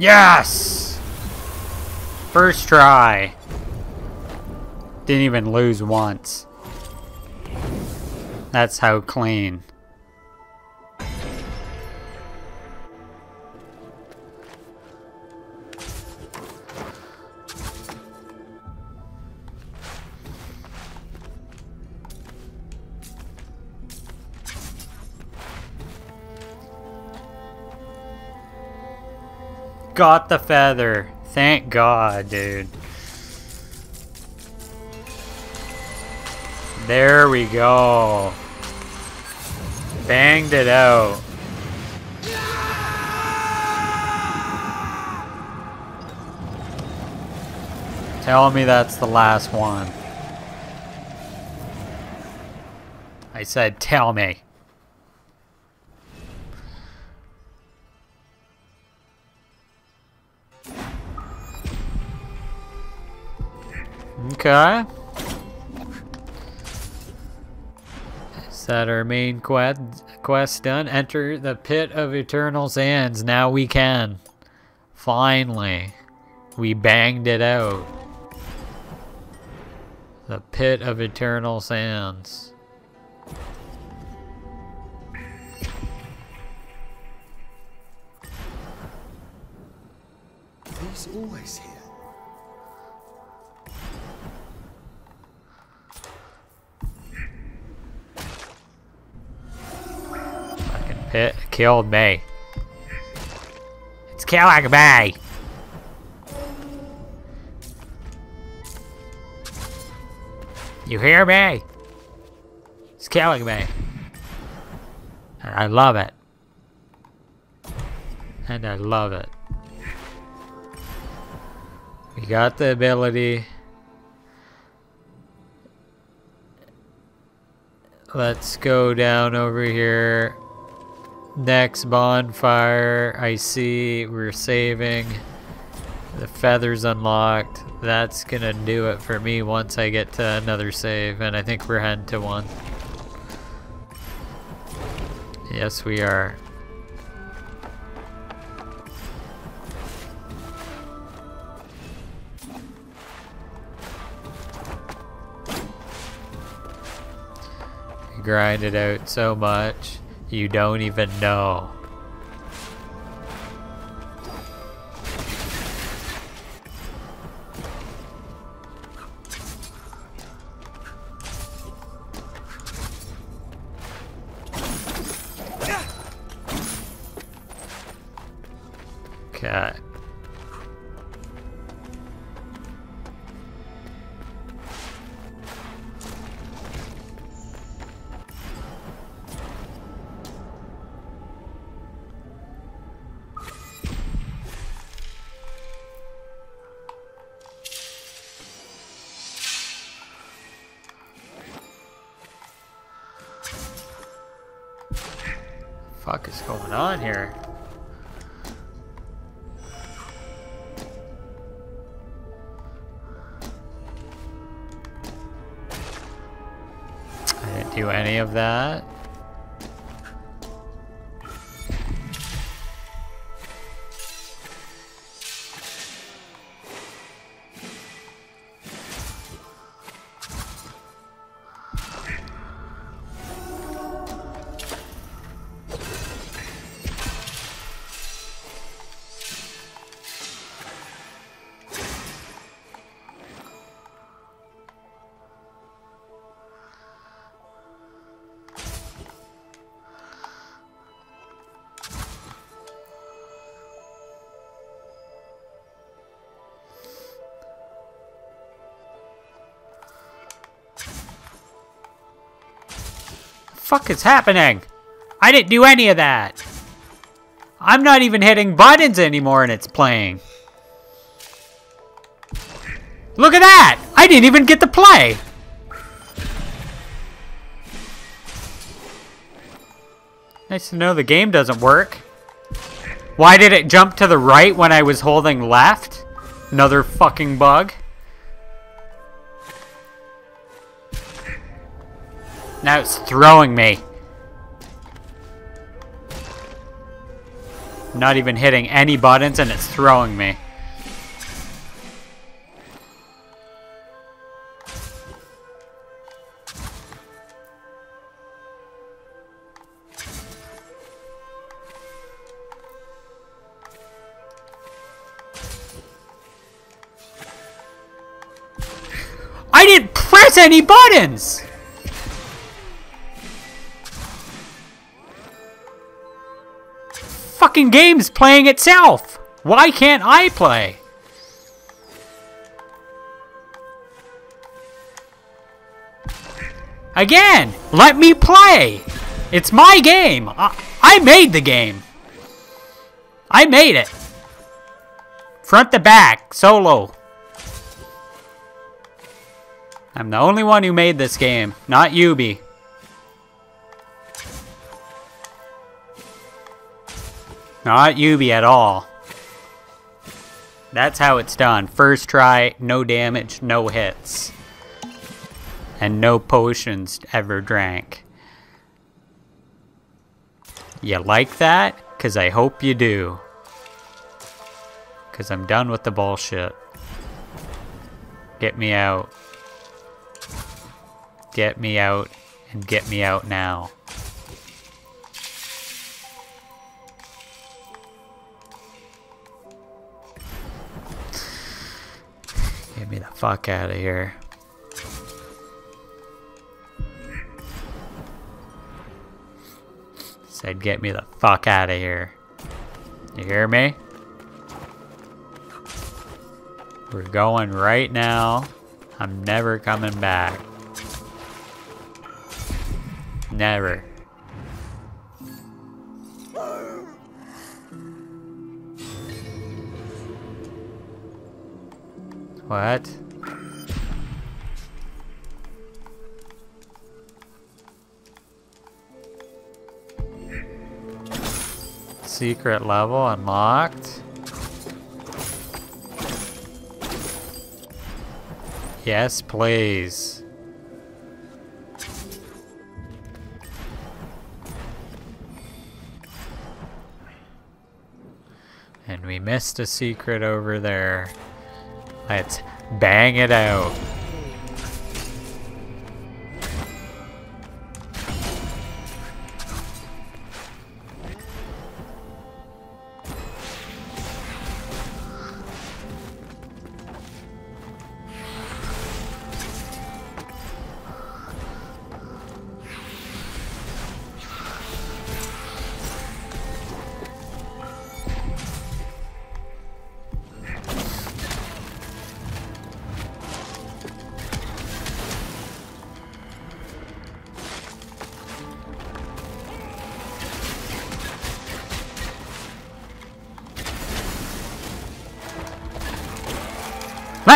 Yes! First try. Didn't even lose once. That's how clean. Got the feather. Thank God, dude. There we go. Banged it out. Tell me that's the last one. I said, tell me. Okay. Is that our main quest, quest done? Enter the Pit of Eternal Sands. Now we can. Finally. We banged it out. The Pit of Eternal Sands. Killed me. It's killing me. You hear me? It's killing me. And I love it. And I love it. We got the ability. Let's go down over here. Next bonfire. I see we're saving. The feathers unlocked. That's gonna do it for me once I get to another save. And I think we're heading to one. Yes, we are. Grind it out so much, you don't even know. Fuck is happening? I didn't do any of that. I'm not even hitting buttons anymore and it's playing. Look at that! I didn't even get to play! Nice to know the game doesn't work. Why did it jump to the right when I was holding left? Another fucking bug. Now it's throwing me. Not even hitting any buttons and it's throwing me. I didn't press any buttons! Fucking game's playing itself. Why can't I play? Again, let me play. It's my game. I, I made the game. I made it. Front to back, solo. I'm the only one who made this game, not Ubi. Not Ubi at all. That's how it's done. First try, no damage, no hits. And no potions ever drank. You like that? Because I hope you do. Because I'm done with the bullshit. Get me out. Get me out. And get me out now. Get me the fuck out of here. Said get me the fuck out of here. You hear me? We're going right now. I'm never coming back. Never. What? Secret level unlocked? Yes, please. And we missed a secret over there. Let's bang it out.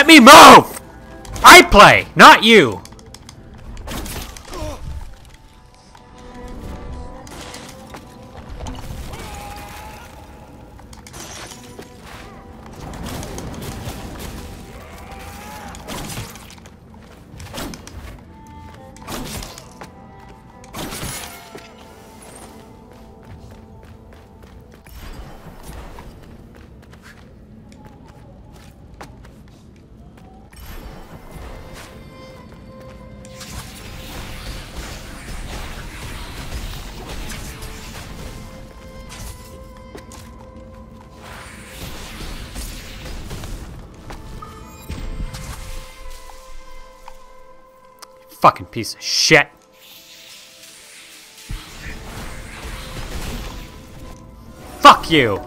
Let me move! I play, not you! Fucking piece of shit. Fuck you!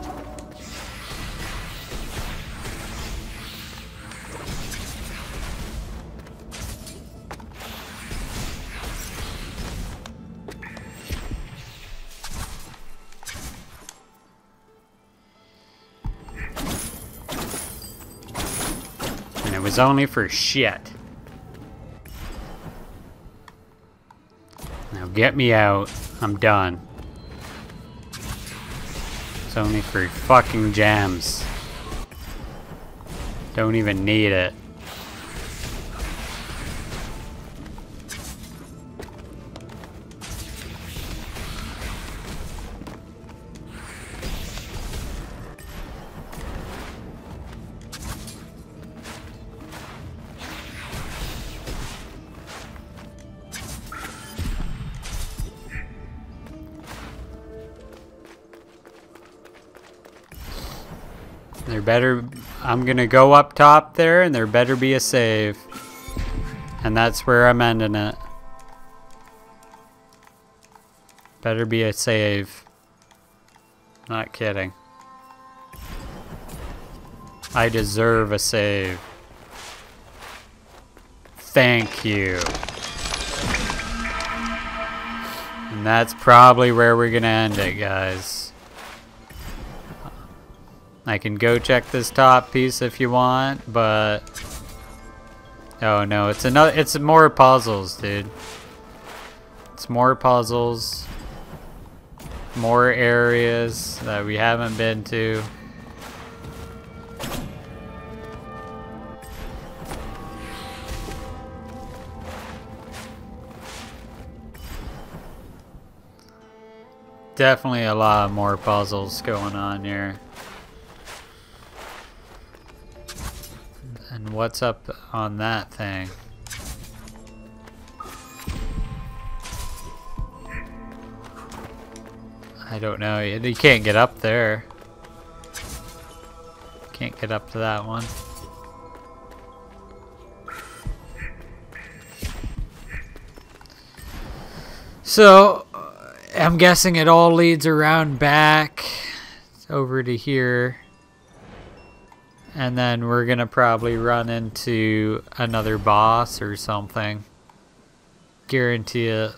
And it was only for shit. Get me out. I'm done. It's only for fucking gems. Don't even need it. There better... I'm gonna go up top there, and there better be a save. And that's where I'm ending it. Better be a save. Not kidding. I deserve a save. Thank you. And that's probably where we're gonna end it, guys. I can go check this top piece if you want, but... Oh no, it's another- it's more puzzles, dude. It's more puzzles. More areas that we haven't been to. Definitely a lot more puzzles going on here. And what's up on that thing? I don't know. You can't get up there. Can't get up to that one. So, I'm guessing it all leads around back over to here. And then we're to probably run into another boss or something. Guarantee it.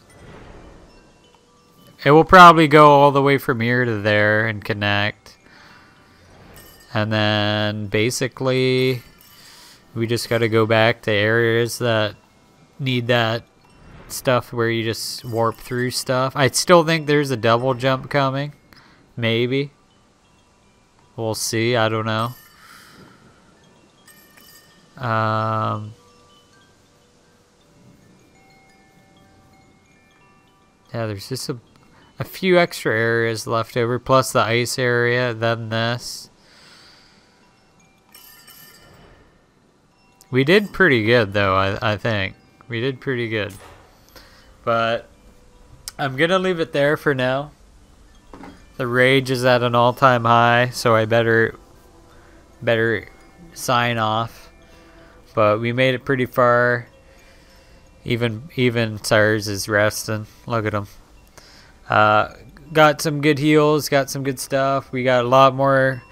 It will probably go all the way from here to there and connect. And then basically we just got to go back to areas that need that stuff where you just warp through stuff. I still think there's a double jump coming. Maybe. We'll see. I don't know. Um, yeah, there's just a, a few extra areas left over, plus the ice area, then this. We did pretty good, though, I, I think. We did pretty good. But I'm going to leave it there for now. The rage is at an all-time high, so I better better sign off but we made it pretty far. Even even Cyrus is resting. Look at him. Uh, got some good heals. Got some good stuff. We got a lot more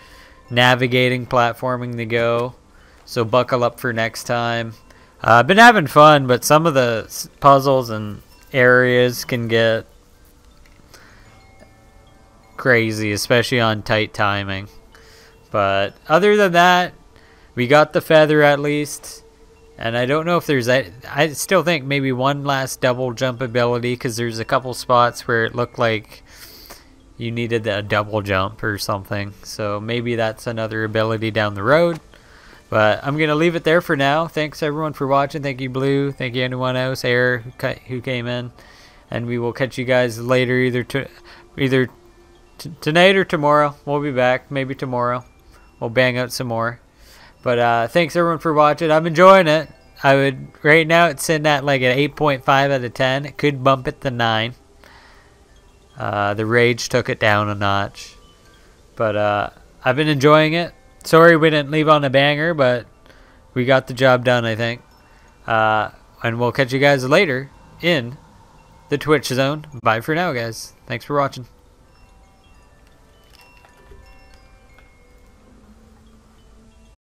navigating, platforming to go. So buckle up for next time. Uh, I've been having fun, but some of the puzzles and areas can get crazy, especially on tight timing. But other than that, we got the feather at least. And I don't know if there's i still think maybe one last double jump ability because there's a couple spots where it looked like you needed a double jump or something. So maybe that's another ability down the road. But I'm going to leave it there for now. Thanks everyone for watching. Thank you Blue. Thank you anyone else, Air, who came in. And we will catch you guys later either to either tonight or tomorrow. We'll be back. Maybe tomorrow. We'll bang out some more. But uh, thanks everyone for watching. I'm enjoying it. I would right now it's sitting at like an 8.5 out of 10. It could bump it to 9. Uh, the rage took it down a notch. But uh, I've been enjoying it. Sorry we didn't leave on a banger, but we got the job done, I think. Uh, and we'll catch you guys later in the Twitch zone. Bye for now, guys. Thanks for watching.